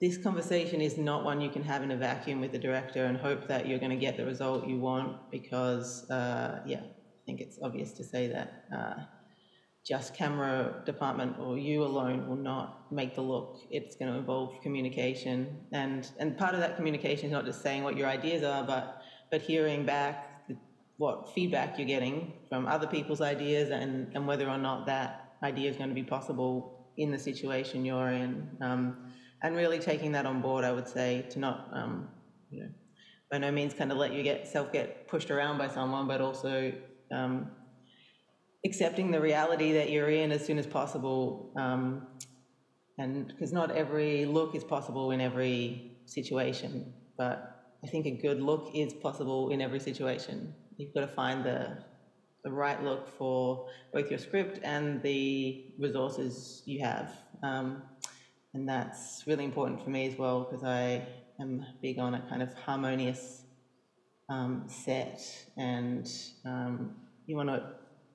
this conversation is not one you can have in a vacuum with the director and hope that you're going to get the result you want because, uh, yeah, I think it's obvious to say that uh, just camera department or you alone will not make the look. It's going to involve communication, and and part of that communication is not just saying what your ideas are, but but hearing back the, what feedback you're getting from other people's ideas and and whether or not that idea is going to be possible in the situation you're in. Um, and really taking that on board, I would say, to not, um, you know, by no means kind of let you get self get pushed around by someone, but also um, accepting the reality that you're in as soon as possible. Um, and because not every look is possible in every situation, but I think a good look is possible in every situation. You've got to find the the right look for both your script and the resources you have. Um, and that's really important for me as well because I am big on a kind of harmonious um, set, and um, you want to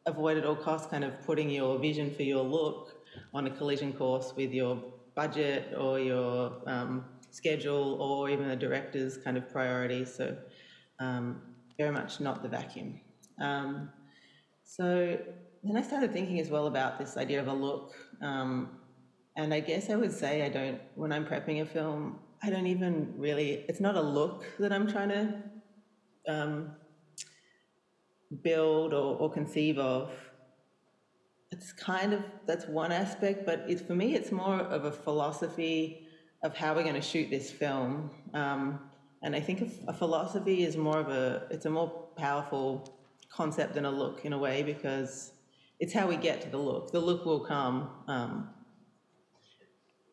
avoid at all costs kind of putting your vision for your look on a collision course with your budget or your um, schedule or even the director's kind of priorities. So um, very much not the vacuum. Um, so then I started thinking as well about this idea of a look. Um, and I guess I would say I don't, when I'm prepping a film, I don't even really, it's not a look that I'm trying to um, build or, or, conceive of. It's kind of, that's one aspect, but it's, for me, it's more of a philosophy of how we're going to shoot this film. Um, and I think a, a philosophy is more of a, it's a more powerful concept than a look in a way because it's how we get to the look. The look will come. Um,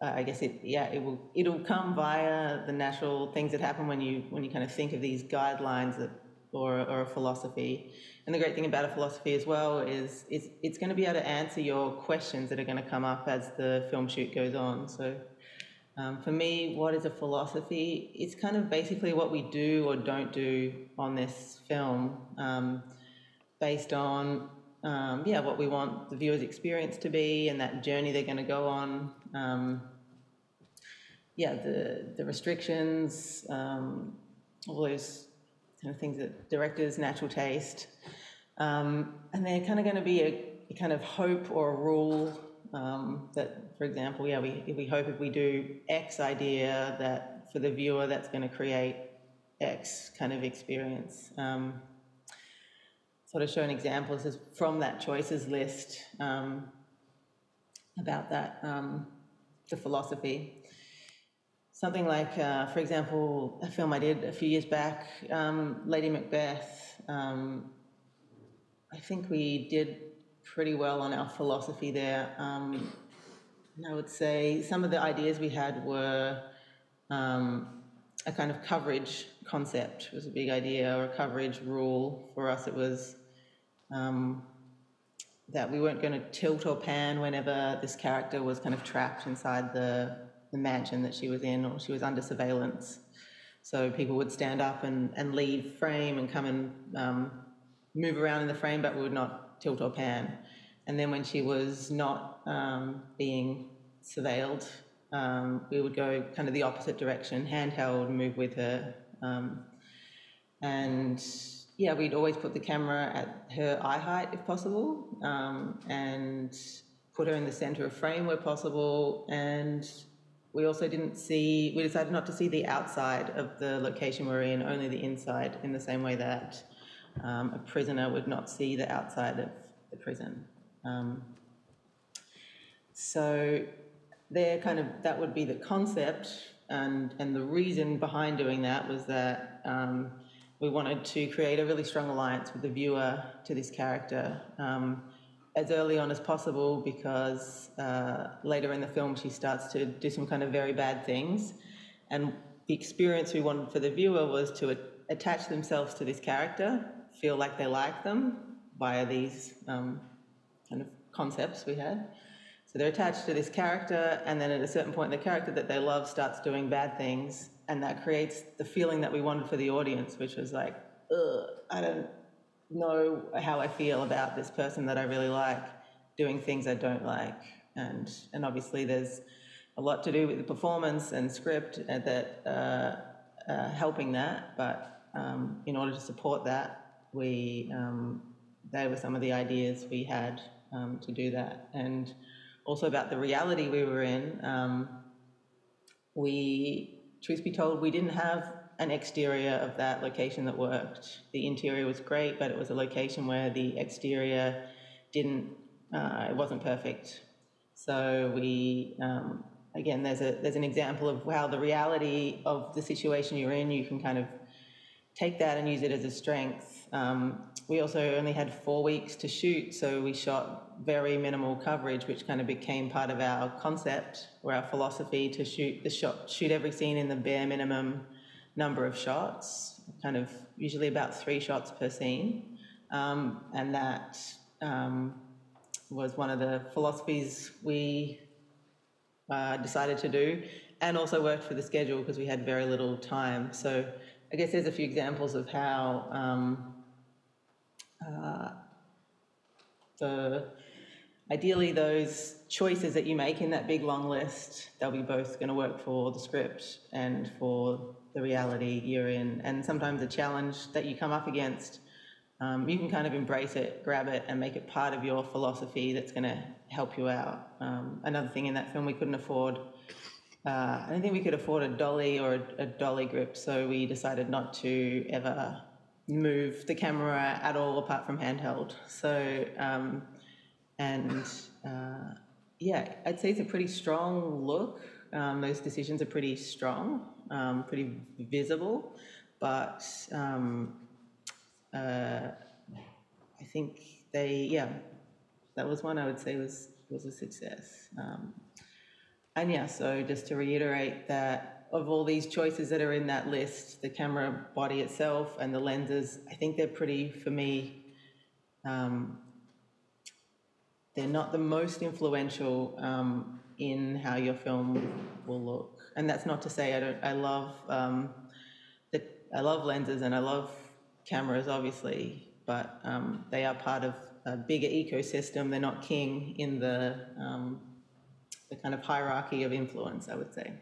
I guess it, yeah, it will, it'll come via the natural things that happen when you, when you kind of think of these guidelines that, or, or a philosophy. And the great thing about a philosophy as well is, is it's going to be able to answer your questions that are going to come up as the film shoot goes on. So um, for me, what is a philosophy? It's kind of basically what we do or don't do on this film um, based on um, yeah, what we want the viewer's experience to be and that journey they're going to go on. Um, yeah, the the restrictions, um, all those things that directors' natural taste, um, and they're kind of going to be a, a, kind of hope or a rule um, that, for example, yeah, we we hope if we do X idea that for the viewer that's going to create X kind of experience. Um, sort of show an example is from that choices list um, about that, um, the philosophy. Something like, uh, for example, a film I did a few years back, um, Lady Macbeth. Um, I think we did pretty well on our philosophy there. Um, I would say some of the ideas we had were um, a kind of coverage concept was a big idea, or a coverage rule. For us, it was um, that we weren't going to tilt or pan whenever this character was kind of trapped inside the, the mansion that she was in or she was under surveillance. So people would stand up and, and leave frame and come and um, move around in the frame, but we would not tilt or pan. And then when she was not um, being surveilled, um, we would go kind of the opposite direction, handheld, move with her. Um, and yeah, we'd always put the camera at her eye height if possible, um, and put her in the center of frame where possible. And we also didn't see, we decided not to see the outside of the location we're in, only the inside, in the same way that um, a prisoner would not see the outside of the prison. Um, so there kind of, that would be the concept, and, and the reason behind doing that was that um, we wanted to create a really strong alliance with the viewer to this character um, as early on as possible because uh, later in the film she starts to do some kind of very bad things. And the experience we wanted for the viewer was to attach themselves to this character, feel like they like them via these um, kind of concepts we had. So they're attached to this character, and then at a certain point, the character that they love starts doing bad things, and that creates the feeling that we wanted for the audience, which was like, Ugh, I don't know how I feel about this person that I really like doing things I don't like, and and obviously there's a lot to do with the performance and script and that uh, uh, helping that, but um, in order to support that, we um, were some of the ideas we had um, to do that, and also about the reality we were in. Um, we, truth be told, we didn't have an exterior of that location that worked. The interior was great, but it was a location where the exterior didn't, uh, it wasn't perfect. So we, um, again, there's a there's an example of how the reality of the situation you're in, you can kind of take that and use it as a strength. Um, we also only had four weeks to shoot, so we shot very minimal coverage, which kind of became part of our concept or our philosophy to shoot the shot, shoot every scene in the bare minimum number of shots, kind of usually about three shots per scene, um, and that um, was one of the philosophies we uh, decided to do, and also worked for the schedule because we had very little time. So I guess there's a few examples of how um, uh, the ideally those choices that you make in that big long list they'll be both going to work for the script and for the reality you're in and sometimes a challenge that you come up against um, you can kind of embrace it grab it and make it part of your philosophy that's going to help you out um, another thing in that film we couldn't afford uh, I don't think we could afford a dolly or a, a dolly grip, so we decided not to ever move the camera at all apart from handheld. So, um, and uh, yeah, I'd say it's a pretty strong look. Um, those decisions are pretty strong, um, pretty visible, but um, uh, I think they, yeah, that was one I would say was was a success. Um, and yeah, so just to reiterate that of all these choices that are in that list, the camera body itself and the lenses, I think they're pretty, for me, um, they're not the most influential um, in how your film will look. And that's not to say I don't. I love um, the, I love lenses and I love cameras, obviously, but um, they are part of a bigger ecosystem. They're not king in the um, the kind of hierarchy of influence, I would say.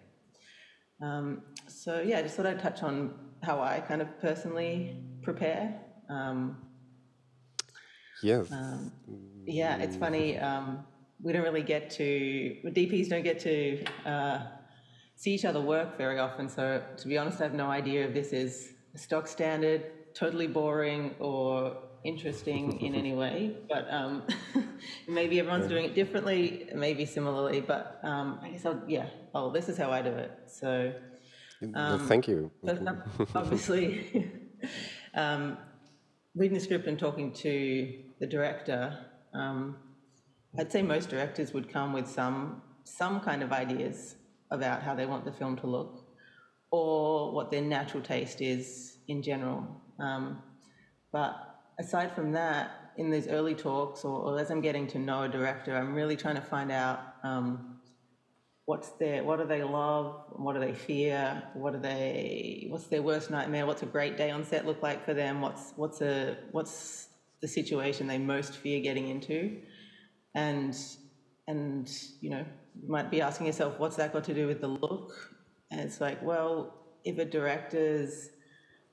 Um, so yeah, I just thought I'd touch on how I kind of personally prepare. Um, yes. Um, yeah, it's funny. Um, we don't really get to DPs don't get to uh, see each other work very often. So to be honest, I have no idea if this is stock standard, totally boring, or interesting in any way, but um, maybe everyone's doing it differently, maybe similarly, but um, I guess I'll, yeah, oh, this is how I do it. So, well, thank you. um, obviously, um, reading the script and talking to the director, um, I'd say most directors would come with some some kind of ideas about how they want the film to look, or what their natural taste is in general. Um, but aside from that, in these early talks, or, or, as I'm getting to know a director, I'm really trying to find out um, what's their, what do they love, what do they fear, what do they, what's their worst nightmare, what's a great day on set look like for them, what's what's a what's the situation they most fear getting into, and and you know you might be asking yourself, what's that got to do with the look? And it's like, well, if a director's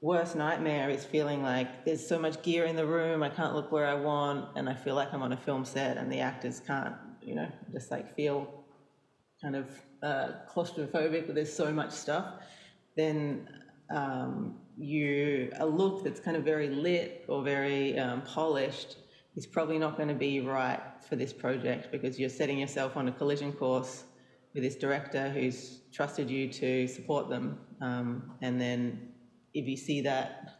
worst nightmare is feeling like there's so much gear in the room, I can't look where I want, and I feel like I'm on a film set, and the actors can't, you know, just like feel kind of uh, claustrophobic, there's so much stuff, then um, you a look that's kind of very lit or very um, polished is probably not going to be right for this project because you're setting yourself on a collision course with this director who's trusted you to support them, um, and then if you see that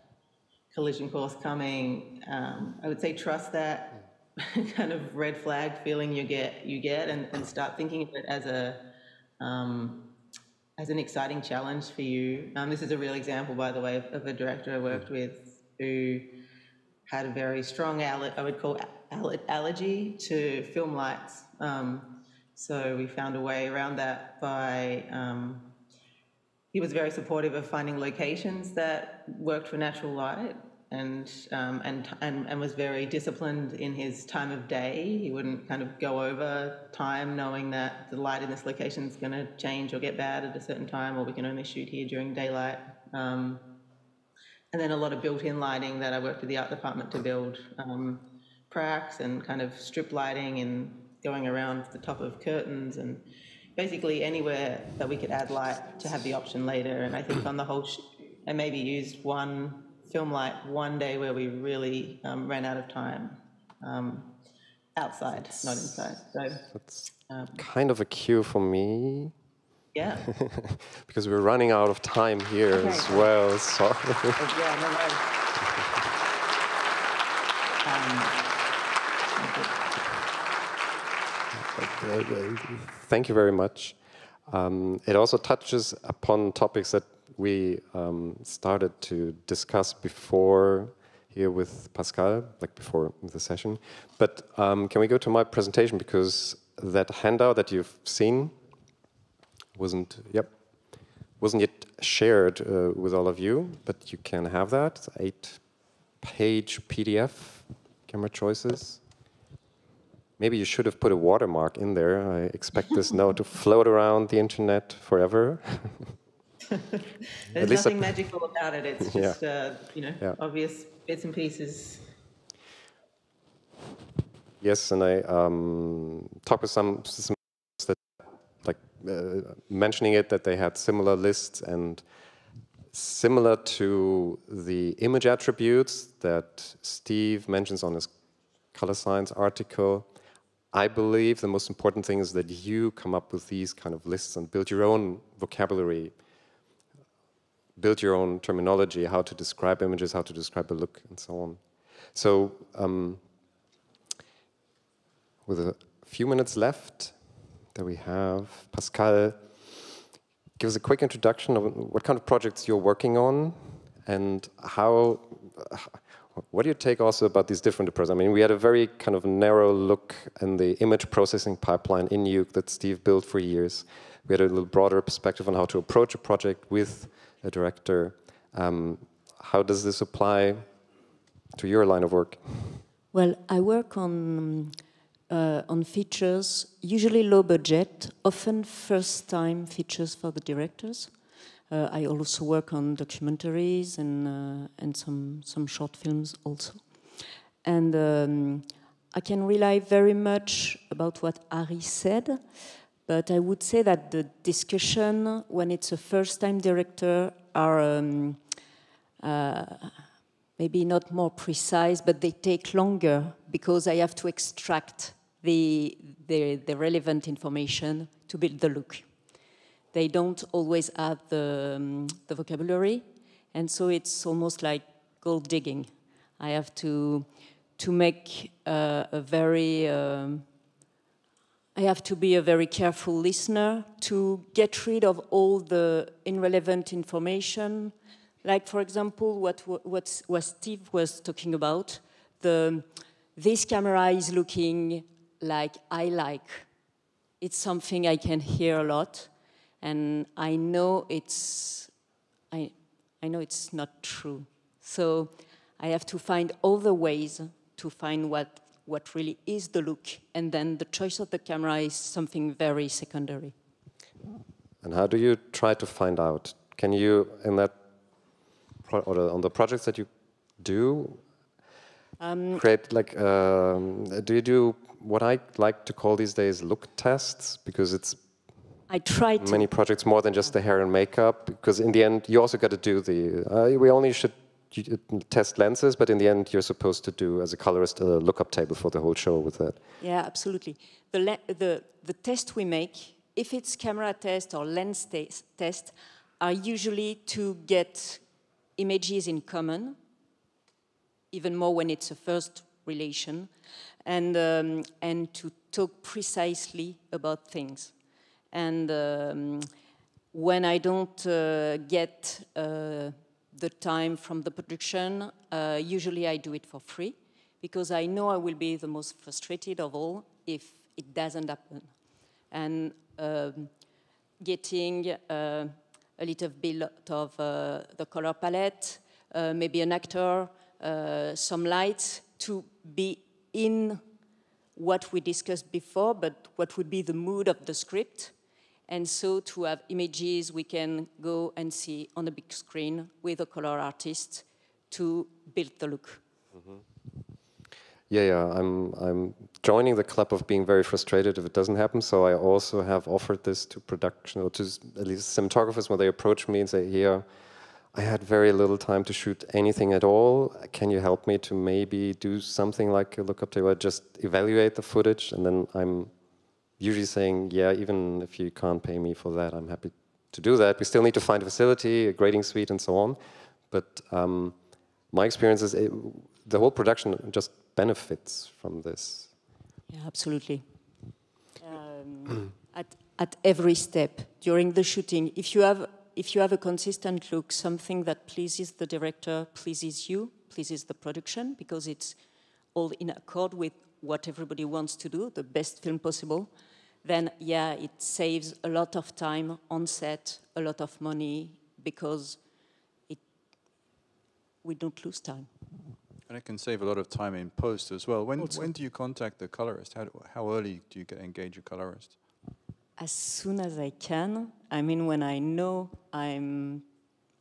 collision course coming, um, I would say trust that kind of red flag feeling you get you get and, and start thinking of it as a um, as an exciting challenge for you. Um, this is a real example, by the way, of, of, a director I worked with who had a very strong, I would call allergy to film lights. Um, so we found a way around that by um, he was very supportive of finding locations that worked for natural light and, um, and, and, and was very disciplined in his time of day. He wouldn't kind of go over time knowing that the light in this location is going to change or get bad at a certain time, or we can only shoot here during daylight. Um, and then a lot of built-in lighting that I worked with the art department to build um, pracs and kind of strip lighting and going around the top of curtains and basically anywhere that we could add light to have the option later. And I think on the whole, I maybe used one film light one day where we really um, ran out of time um, outside, not inside. So that's um, kind of a cue for me. Yeah. because we're running out of time here okay. as well. Sorry. oh, yeah, no um, Thank you very much. Um, it also touches upon topics that we um, started to discuss before here with Pascal, like before the session. But um, can we go to my presentation because that handout that you've seen wasn't, yep, wasn't yet shared uh, with all of you, but you can have that. It's eight-page PDF, camera choices. Maybe you should have put a watermark in there. I expect this note to float around the internet forever. There's nothing magical about it. It's just, yeah. uh, you know, yeah. obvious bits and pieces. Yes, and I um, talked with some, some mentioning it that they had similar lists and similar to the image attributes that Steve mentions on his color science article. I believe the most important thing is that you come up with these kind of lists and build your own vocabulary build your own terminology, how to describe images, how to describe a look, and so on. So um, with a few minutes left that we have, Pascal, give us a quick introduction of what kind of projects you're working on and how, what do you take also about these different approaches? I mean, we had a very kind of narrow look in the image processing pipeline in Nuke that Steve built for years. We had a little broader perspective on how to approach a project with a director. Um, how does this apply to your line of work? Well, I work on uh, on features, usually low budget, often first time features for the directors. Uh, I also work on documentaries and uh, and some some short films also. And um, I can rely very much about what Ari said. But I would say that the discussion, when it's a first-time director, are um, uh, maybe not more precise, but they take longer because I have to extract the, the, the relevant information to build the look. They don't always have the, um, the vocabulary, and so it's almost like gold digging. I have to, to make uh, a very um, I have to be a very careful listener to get rid of all the irrelevant information. Like, for example, what, what, what Steve was talking about, the, this camera is looking like I like. It's something I can hear a lot, and I know it's, I, I know it's not true. So I have to find other ways to find what, what really is the look. And then the choice of the camera is something very secondary. And how do you try to find out? Can you, in that, pro- or on the projects that you do, create like, um, do you do what I like to call these days look tests? Because it's I try to. many projects more than just the hair and makeup. Because in the end, you also got to do the. Uh, we only should test lenses, but in the end, you're supposed to do as a colorist a lookup table for the whole show with that. Yeah, absolutely. The, the, the test we make, if it's camera test or lens tes- test, are usually to get images in common, even more when it's a first relation, and, um, and to talk precisely about things. And um, when I don't uh, get uh, the time from the production, uh, usually I do it for free because I know I will be the most frustrated of all if it doesn't happen. And um, getting uh, a little bit of uh, the color palette, uh, maybe an actor, some lights to be in what we discussed before, but what would be the mood of the script. And so to have images we can go and see on a big screen with a color artist to build the look. Mm-hmm. Yeah, yeah. I'm I'm joining the club of being very frustrated if it doesn't happen. So I also have offered this to production or to at least cinematographers when they approach me and say, "Here, I had very little time to shoot anything at all. Can you help me to maybe do something like a lookup table? Just evaluate the footage." And then I'm usually saying, "Yeah, even if you can't pay me for that, I'm happy to do that. We still need to find a facility, a grading suite, and so on." But um, my experience is it, the whole production just benefits from this. Yeah, absolutely. Um, at, at every step during the shooting, if you have if you have a consistent look, something that pleases the director, pleases you, pleases the production, because it's all in accord with what everybody wants to do, the best film possible, then yeah, it saves a lot of time on set, a lot of money, because it we don't lose time. And it can save a lot of time in post as well. When, when do you contact the colorist? How, do- how early do you get engage a colorist? As soon as I can. I mean, when I know I'm,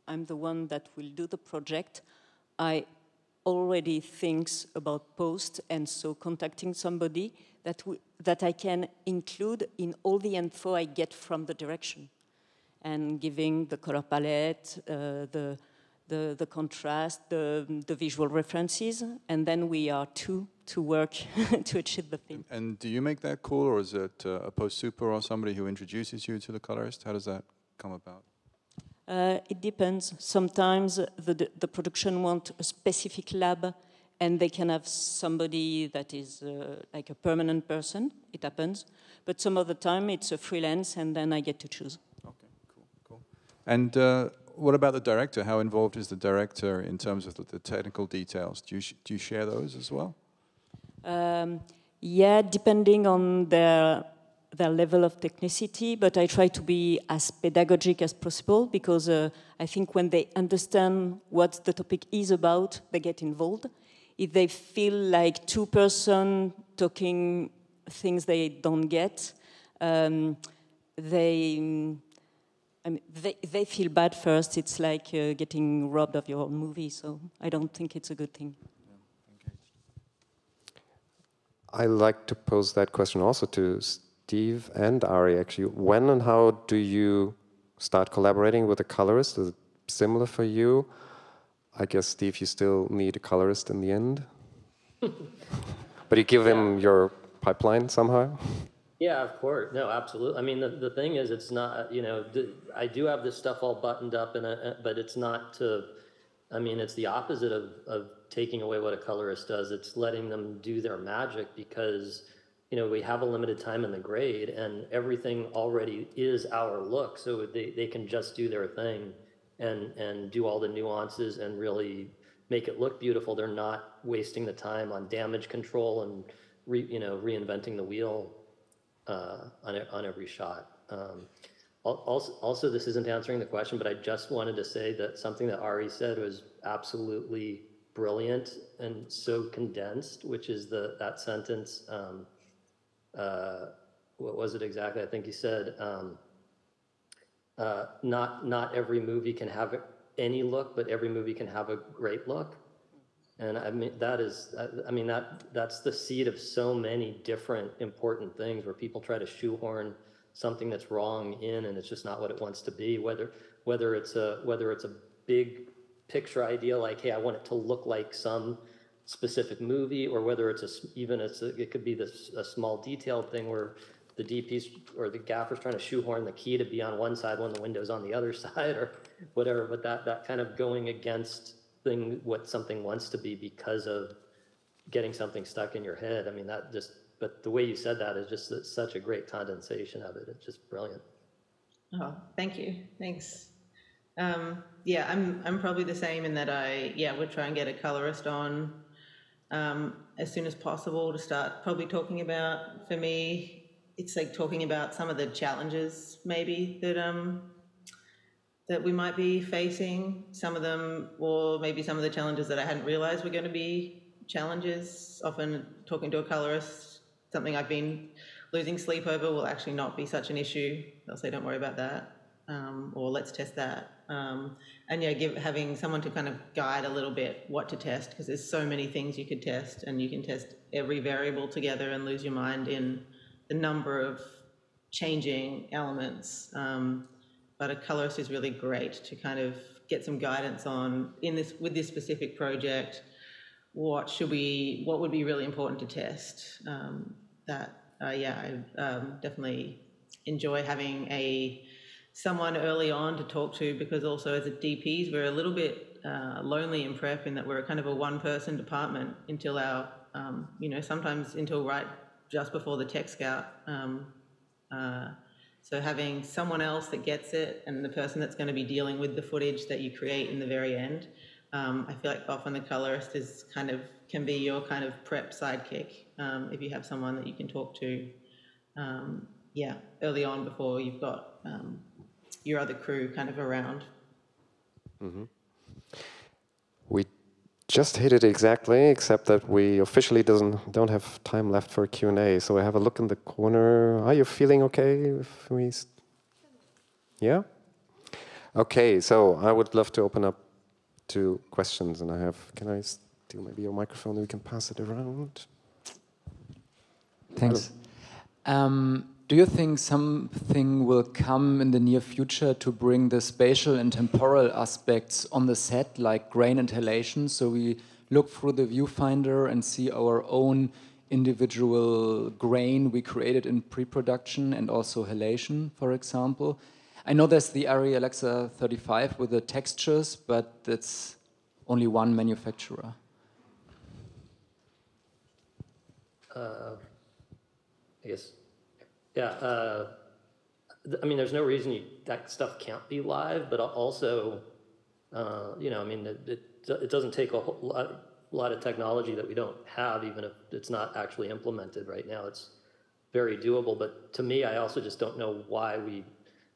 I'm the one that will do the project, I already thinks about post, and so contacting somebody that that I can include in all the info I get from the direction, and giving the color palette, uh, the the, the contrast, the, the visual references, and then we are two to work to achieve the film. And do you make that call, or is it uh, a post super or somebody who introduces you to the colorist? How does that come about? Uh, it depends. Sometimes the, the, the production want a specific lab and they can have somebody that is uh, like a permanent person. It happens. But some of the time it's a freelance and then I get to choose. Okay, cool, cool. And uh, what about the director? How involved is the director in terms of the, the technical details? Do you, do you share those as well? Um, yeah, depending on their their level of technicity, but I try to be as pedagogic as possible because uh, I think when they understand what the topic is about, they get involved. If they feel like two person talking things they don't get, um, they, I mean, they they feel bad first. It's like uh, getting robbed of your own movie. So I don't think it's a good thing. I like to pose that question also to Steve and Ari. Actually, when and how do you start collaborating with a colorist? Is it similar for you? I guess Steve, you still need a colorist in the end, but you give him your pipeline somehow. Yeah, of course. No, absolutely. I mean, the, the thing is, it's not, you know, I do have this stuff all buttoned up, and uh, but it's not to, I mean, it's the opposite of, of taking away what a colorist does. It's letting them do their magic because, you know, we have a limited time in the grade, and everything already is our look, so they, they can just do their thing and, and do all the nuances and really make it look beautiful. They're not wasting the time on damage control and, re, you know, reinventing the wheel uh, on, on every shot. Um, al- also, also, this isn't answering the question, but I just wanted to say that something that Ari said was absolutely brilliant and so condensed, which is the that sentence. Um, uh, what was it exactly? I think he said, um, uh, "Not not every movie can have any look, but every movie can have a great look." And I mean that is, I mean that that's the seed of so many different important things where people try to shoehorn something that's wrong in, and it's just not what it wants to be. Whether whether it's a whether it's a big picture idea like, hey, I want it to look like some specific movie, or whether it's a, even it's a, it could be this a small detailed thing where the DP's or the gaffer's trying to shoehorn the key to be on one side when the window's on the other side, or whatever. But that that kind of going against thing what something wants to be because of getting something stuck in your head. I mean that just. But the way you said that is just such a great condensation of it. It's just brilliant. Oh, thank you. Thanks. Um, yeah, I'm I'm probably the same in that I yeah would try and get a colorist on um, as soon as possible to start probably talking about for me it's like talking about some of the challenges maybe that um that we might be facing some of them or maybe some of the challenges that I hadn't realized were going to be challenges often talking to a colorist something I've been losing sleep over will actually not be such an issue they'll say don't worry about that um, or let's test that. Um, and yeah, give, having someone to kind of guide a little bit what to test because there's so many things you could test, and you can test every variable together and lose your mind in the number of changing elements. Um, but a colorist is really great to kind of get some guidance on in this with this specific project. What should we? What would be really important to test? Um, that uh, yeah, I um, definitely enjoy having a someone early on to talk to because also as a DPs we're a little bit uh, lonely in prep in that we're kind of a one person department until our um, you know sometimes until right just before the tech scout um, uh, so having someone else that gets it and the person that's going to be dealing with the footage that you create in the very end um, I feel like often the colorist is kind of can be your kind of prep sidekick um, if you have someone that you can talk to um, yeah early on before you've got um, your other crew kind of around. Mm-hmm. We just hit it exactly, except that we officially doesn't don't have time left for Q and A. So I have a look in the corner. Are you feeling okay? If we, yeah. Okay, so I would love to open up to questions, and I have. Can I steal maybe your microphone? And we can pass it around. Thanks. Um, do you think something will come in the near future to bring the spatial and temporal aspects on the set, like grain and halation. So we look through the viewfinder and see our own individual grain we created in pre-production and also halation, for example. I know there's the Arri Alexa 35 with the textures, but that's only one manufacturer. Uh, guess yeah, uh, I mean, there's no reason you, that stuff can't be live, but also, uh, you know, I mean, it, it, it doesn't take a whole lot, lot, of technology that we don't have, even if it's not actually implemented right now. It's very doable, but to me, I also just don't know why we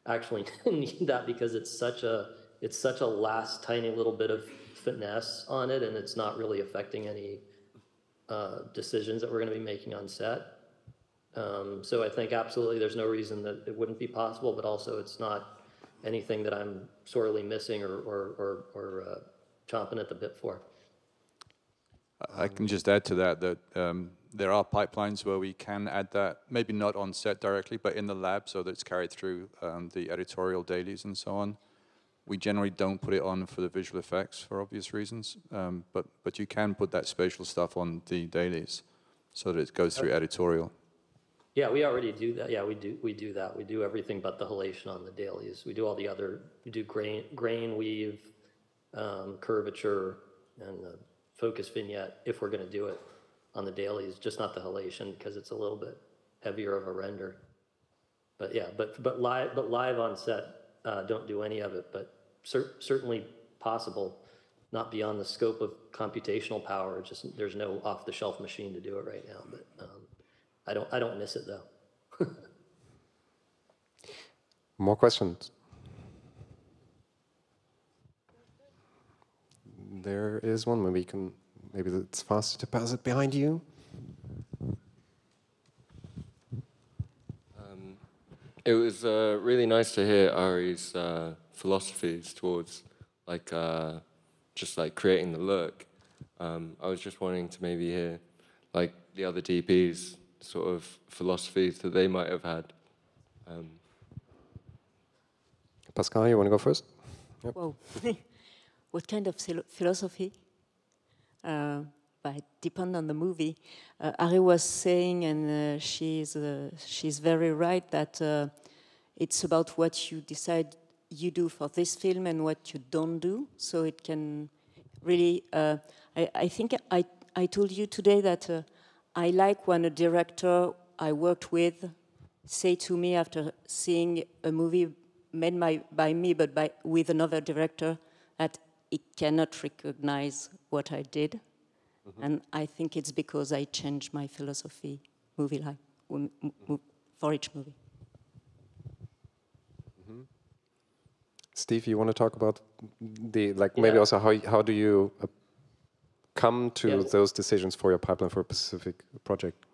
actually need that because it's such a it's such a last tiny little bit of finesse on it, and it's not really affecting any uh, decisions that we're going to be making on set. Um, so I think absolutely there's no reason that it wouldn't be possible, but also it's not anything that I'm sorely missing or, or, or, or uh, chomping at the bit for. I can just add to that that um, there are pipelines where we can add that, maybe not on set directly, but in the lab so that it's carried through um, the editorial dailies and so on. We generally don't put it on for the visual effects for obvious reasons, um, but, but you can put that spatial stuff on the dailies so that it goes through editorial. Yeah, we already do that. Yeah, we do, we do that. We do everything but the halation on the dailies. We do all the other, we do grain, grain weave, um, curvature, and the focus vignette if we're gonna do it on the dailies, just not the halation because it's a little bit heavier of a render. But yeah, but, but live, but live on set, uh, don't do any of it, but cer certainly possible, not beyond the scope of computational power. Just, there's no off-the-shelf machine to do it right now, but, um, I don't, I don't miss it though. More questions? there is one. Maybe you can. Maybe it's faster to pass it behind you. Um, it was uh, really nice to hear Ari's uh, philosophies towards like uh, just like creating the look. Um, I was just wanting to maybe hear like the other DPs sort of philosophies that they might have had. Um, Pascal, you want to go first? Yep. Whoa. what kind of philosophy? Uh, but depend on the movie. Uh, Ari was saying, and uh, she's uh, she's very right that uh, it's about what you decide you do for this film and what you don't do. So it can really. Uh, I, I, think I I told you today that I like when a director I worked with say to me after seeing a movie made by, by me, but by, with another director, that it cannot recognize what I did. Mm -hmm. And I think it's because I changed my philosophy, movie like, for each movie. Mm -hmm. Steve, you want to talk about the, like, yeah. maybe also how, how do you uh, come to yeah. those decisions for your pipeline for a specific project?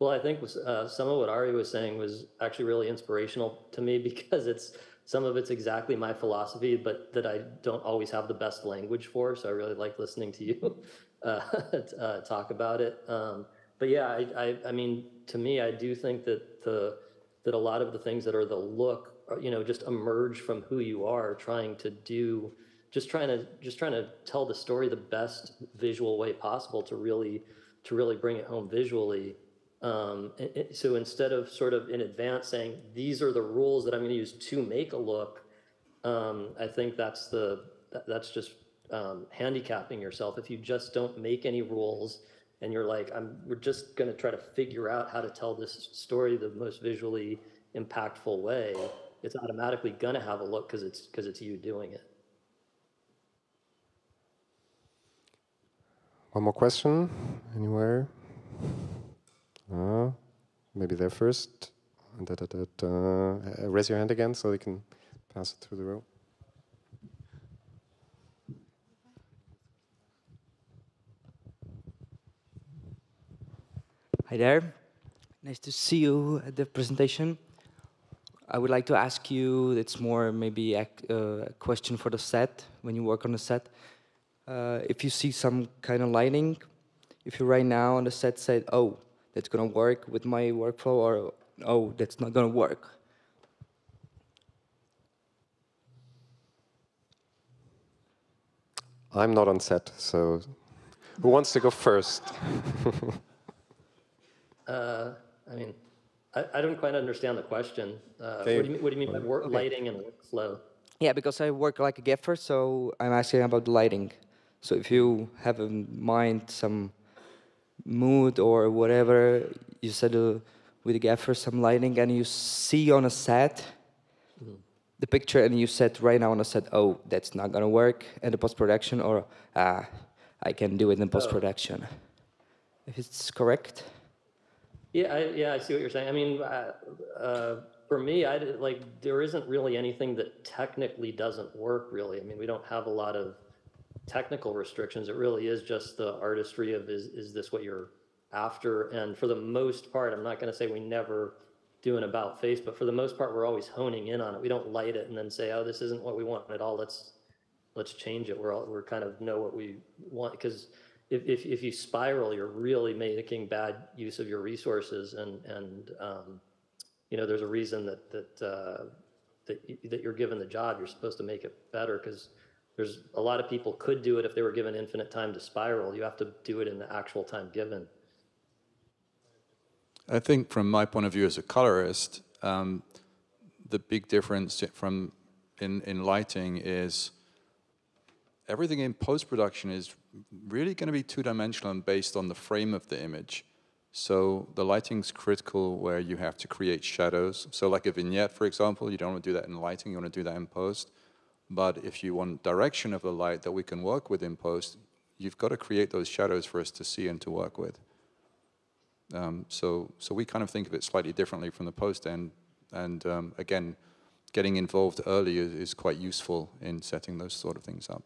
Well, I think uh, some of what Ari was saying was actually really inspirational to me because it's some of it's exactly my philosophy, but that I don't always have the best language for. So I really like listening to you uh, uh, talk about it. Um, but yeah, I, I, I, mean, to me, I do think that the that a lot of the things that are the look, are, you know, just emerge from who you are, trying to do, just trying to just trying to tell the story the best visual way possible to really to really bring it home visually. Um, so instead of sort of in advance saying, these are the rules that I'm going to use to make a look, um, I think that's the, that's just um, handicapping yourself. If you just don't make any rules and you're like, I'm, we're just going to try to figure out how to tell this story the most visually impactful way, it's automatically going to have a look because it's, because it's you doing it. One more question, anywhere? Uh, maybe there first. Da, da, da, uh, raise your hand again so we can pass it through the row. Hi there. Nice to see you at the presentation. I would like to ask you, it's more maybe a, uh, a question for the set, when you work on the set. Uh, if you see some kind of lighting, if you right now on the set say, oh, that's going to work with my workflow or, oh, that's not going to work? I'm not on set, so who wants to go first? uh, I mean, I, I, don't quite understand the question. Uh, what, do you, what, do you, mean by work, okay. lighting and workflow? Yeah, because I work like a gaffer, so I'm asking about the lighting. So if you have in mind some mood or whatever you said uh, with the gaffer some lighting and you see on a set mm. the picture and you said right now on a set oh that's not gonna work in the post-production or ah i can do it in post-production oh. if it's correct yeah I, yeah i see what you're saying i mean uh, uh, for me i like there isn't really anything that technically doesn't work really i mean we don't have a lot of technical restrictions. It really is just the artistry of is, is this what you're after? And for the most part, I'm not going to say we never do an about face, but for the most part, we're always honing in on it. We don't light it and then say, oh, this isn't what we want at all. Let's let's change it. We're all, we're kind of know what we want because if, if, if you spiral, you're really making bad use of your resources and, and um, you know, there's a reason that, that, uh, that, that you're given the job. You're supposed to make it better because there's a lot of people could do it if they were given infinite time to spiral. You have to do it in the actual time given. I think from my point of view as a colorist, um, the big difference from in, in lighting is everything in post-production is really going to be two-dimensional and based on the frame of the image. So the lighting's critical where you have to create shadows. So like a vignette, for example, you don't want to do that in lighting, you want to do that in post. But if you want direction of the light that we can work with in post, you've got to create those shadows for us to see and to work with. Um, so, so we kind of think of it slightly differently from the post end. And um, again, getting involved early is, is, quite useful in setting those sort of things up.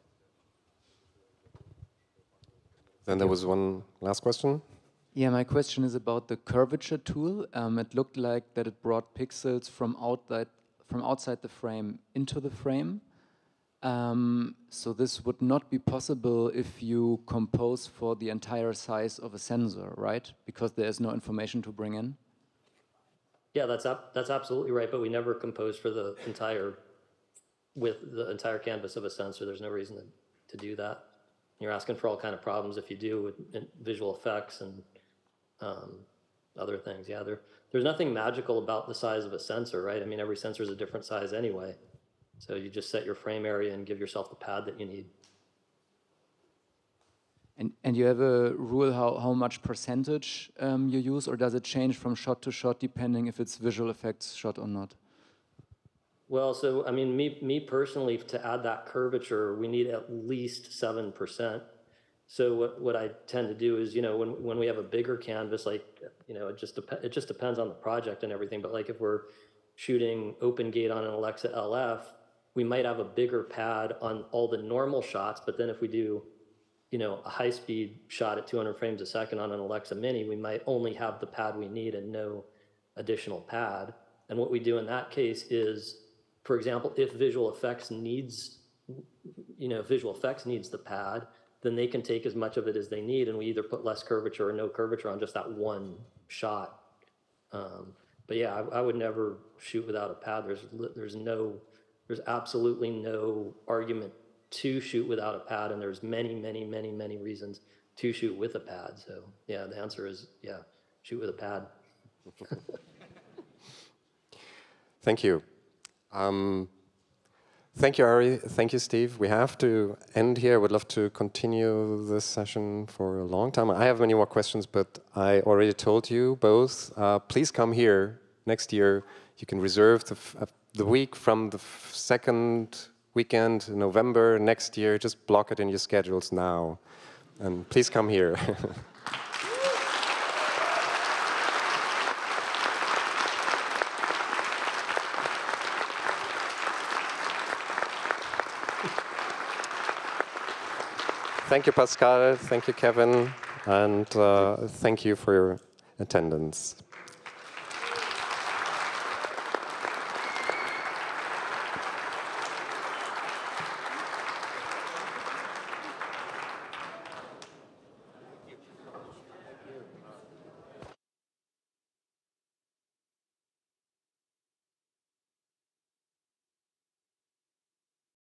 Then there was one last question. Yeah, my question is about the curvature tool. Um, it looked like that it brought pixels from outside from outside the frame into the frame. Um, so this would not be possible if you compose for the entire size of a sensor, right? Because there is no information to bring in. Yeah, that's that's absolutely right. But we never compose for the entire with the entire canvas of a sensor. There's no reason to, to do that. You're asking for all kind of problems if you do with visual effects and um, other things. Yeah, there there's nothing magical about the size of a sensor, right? I mean, every sensor is a different size anyway. So you just set your frame area and give yourself the pad that you need. And, and you have a rule how, how much percentage um, you use, or does it change from shot to shot depending if it's visual effects shot or not? Well, so I mean, me me personally, to add that curvature, we need at least seven percent. So what, what I tend to do is, you know, when when we have a bigger canvas, like you know, it just dep- it just depends on the project and everything. But like if we're shooting open gate on an Alexa LF, we might have a bigger pad on all the normal shots. But then if we do, you know, a high speed shot at 200 frames a second on an Alexa Mini, we might only have the pad we need and no additional pad. And what we do in that case is for example, if visual effects needs, you know, visual effects needs the pad, then they can take as much of it as they need, and we either put less curvature or no curvature on just that one shot. Um, but yeah, I, I would never shoot without a pad. There's there's no, there's absolutely no argument to shoot without a pad, and there's many, many, many, many reasons to shoot with a pad. So yeah, the answer is yeah, shoot with a pad. Thank you. Um, thank you, Ari. Thank you, Steve. We have to end here. Would love to continue this session for a long time. I have many more questions, but I already told you both. Uh, please come here next year. You can reserve the, uh, the week from the second weekend, November next year. Just block it in your schedules now. And please come here. Thank you, Pascal. Thank you, Kevin. And uh, thank you for your attendance.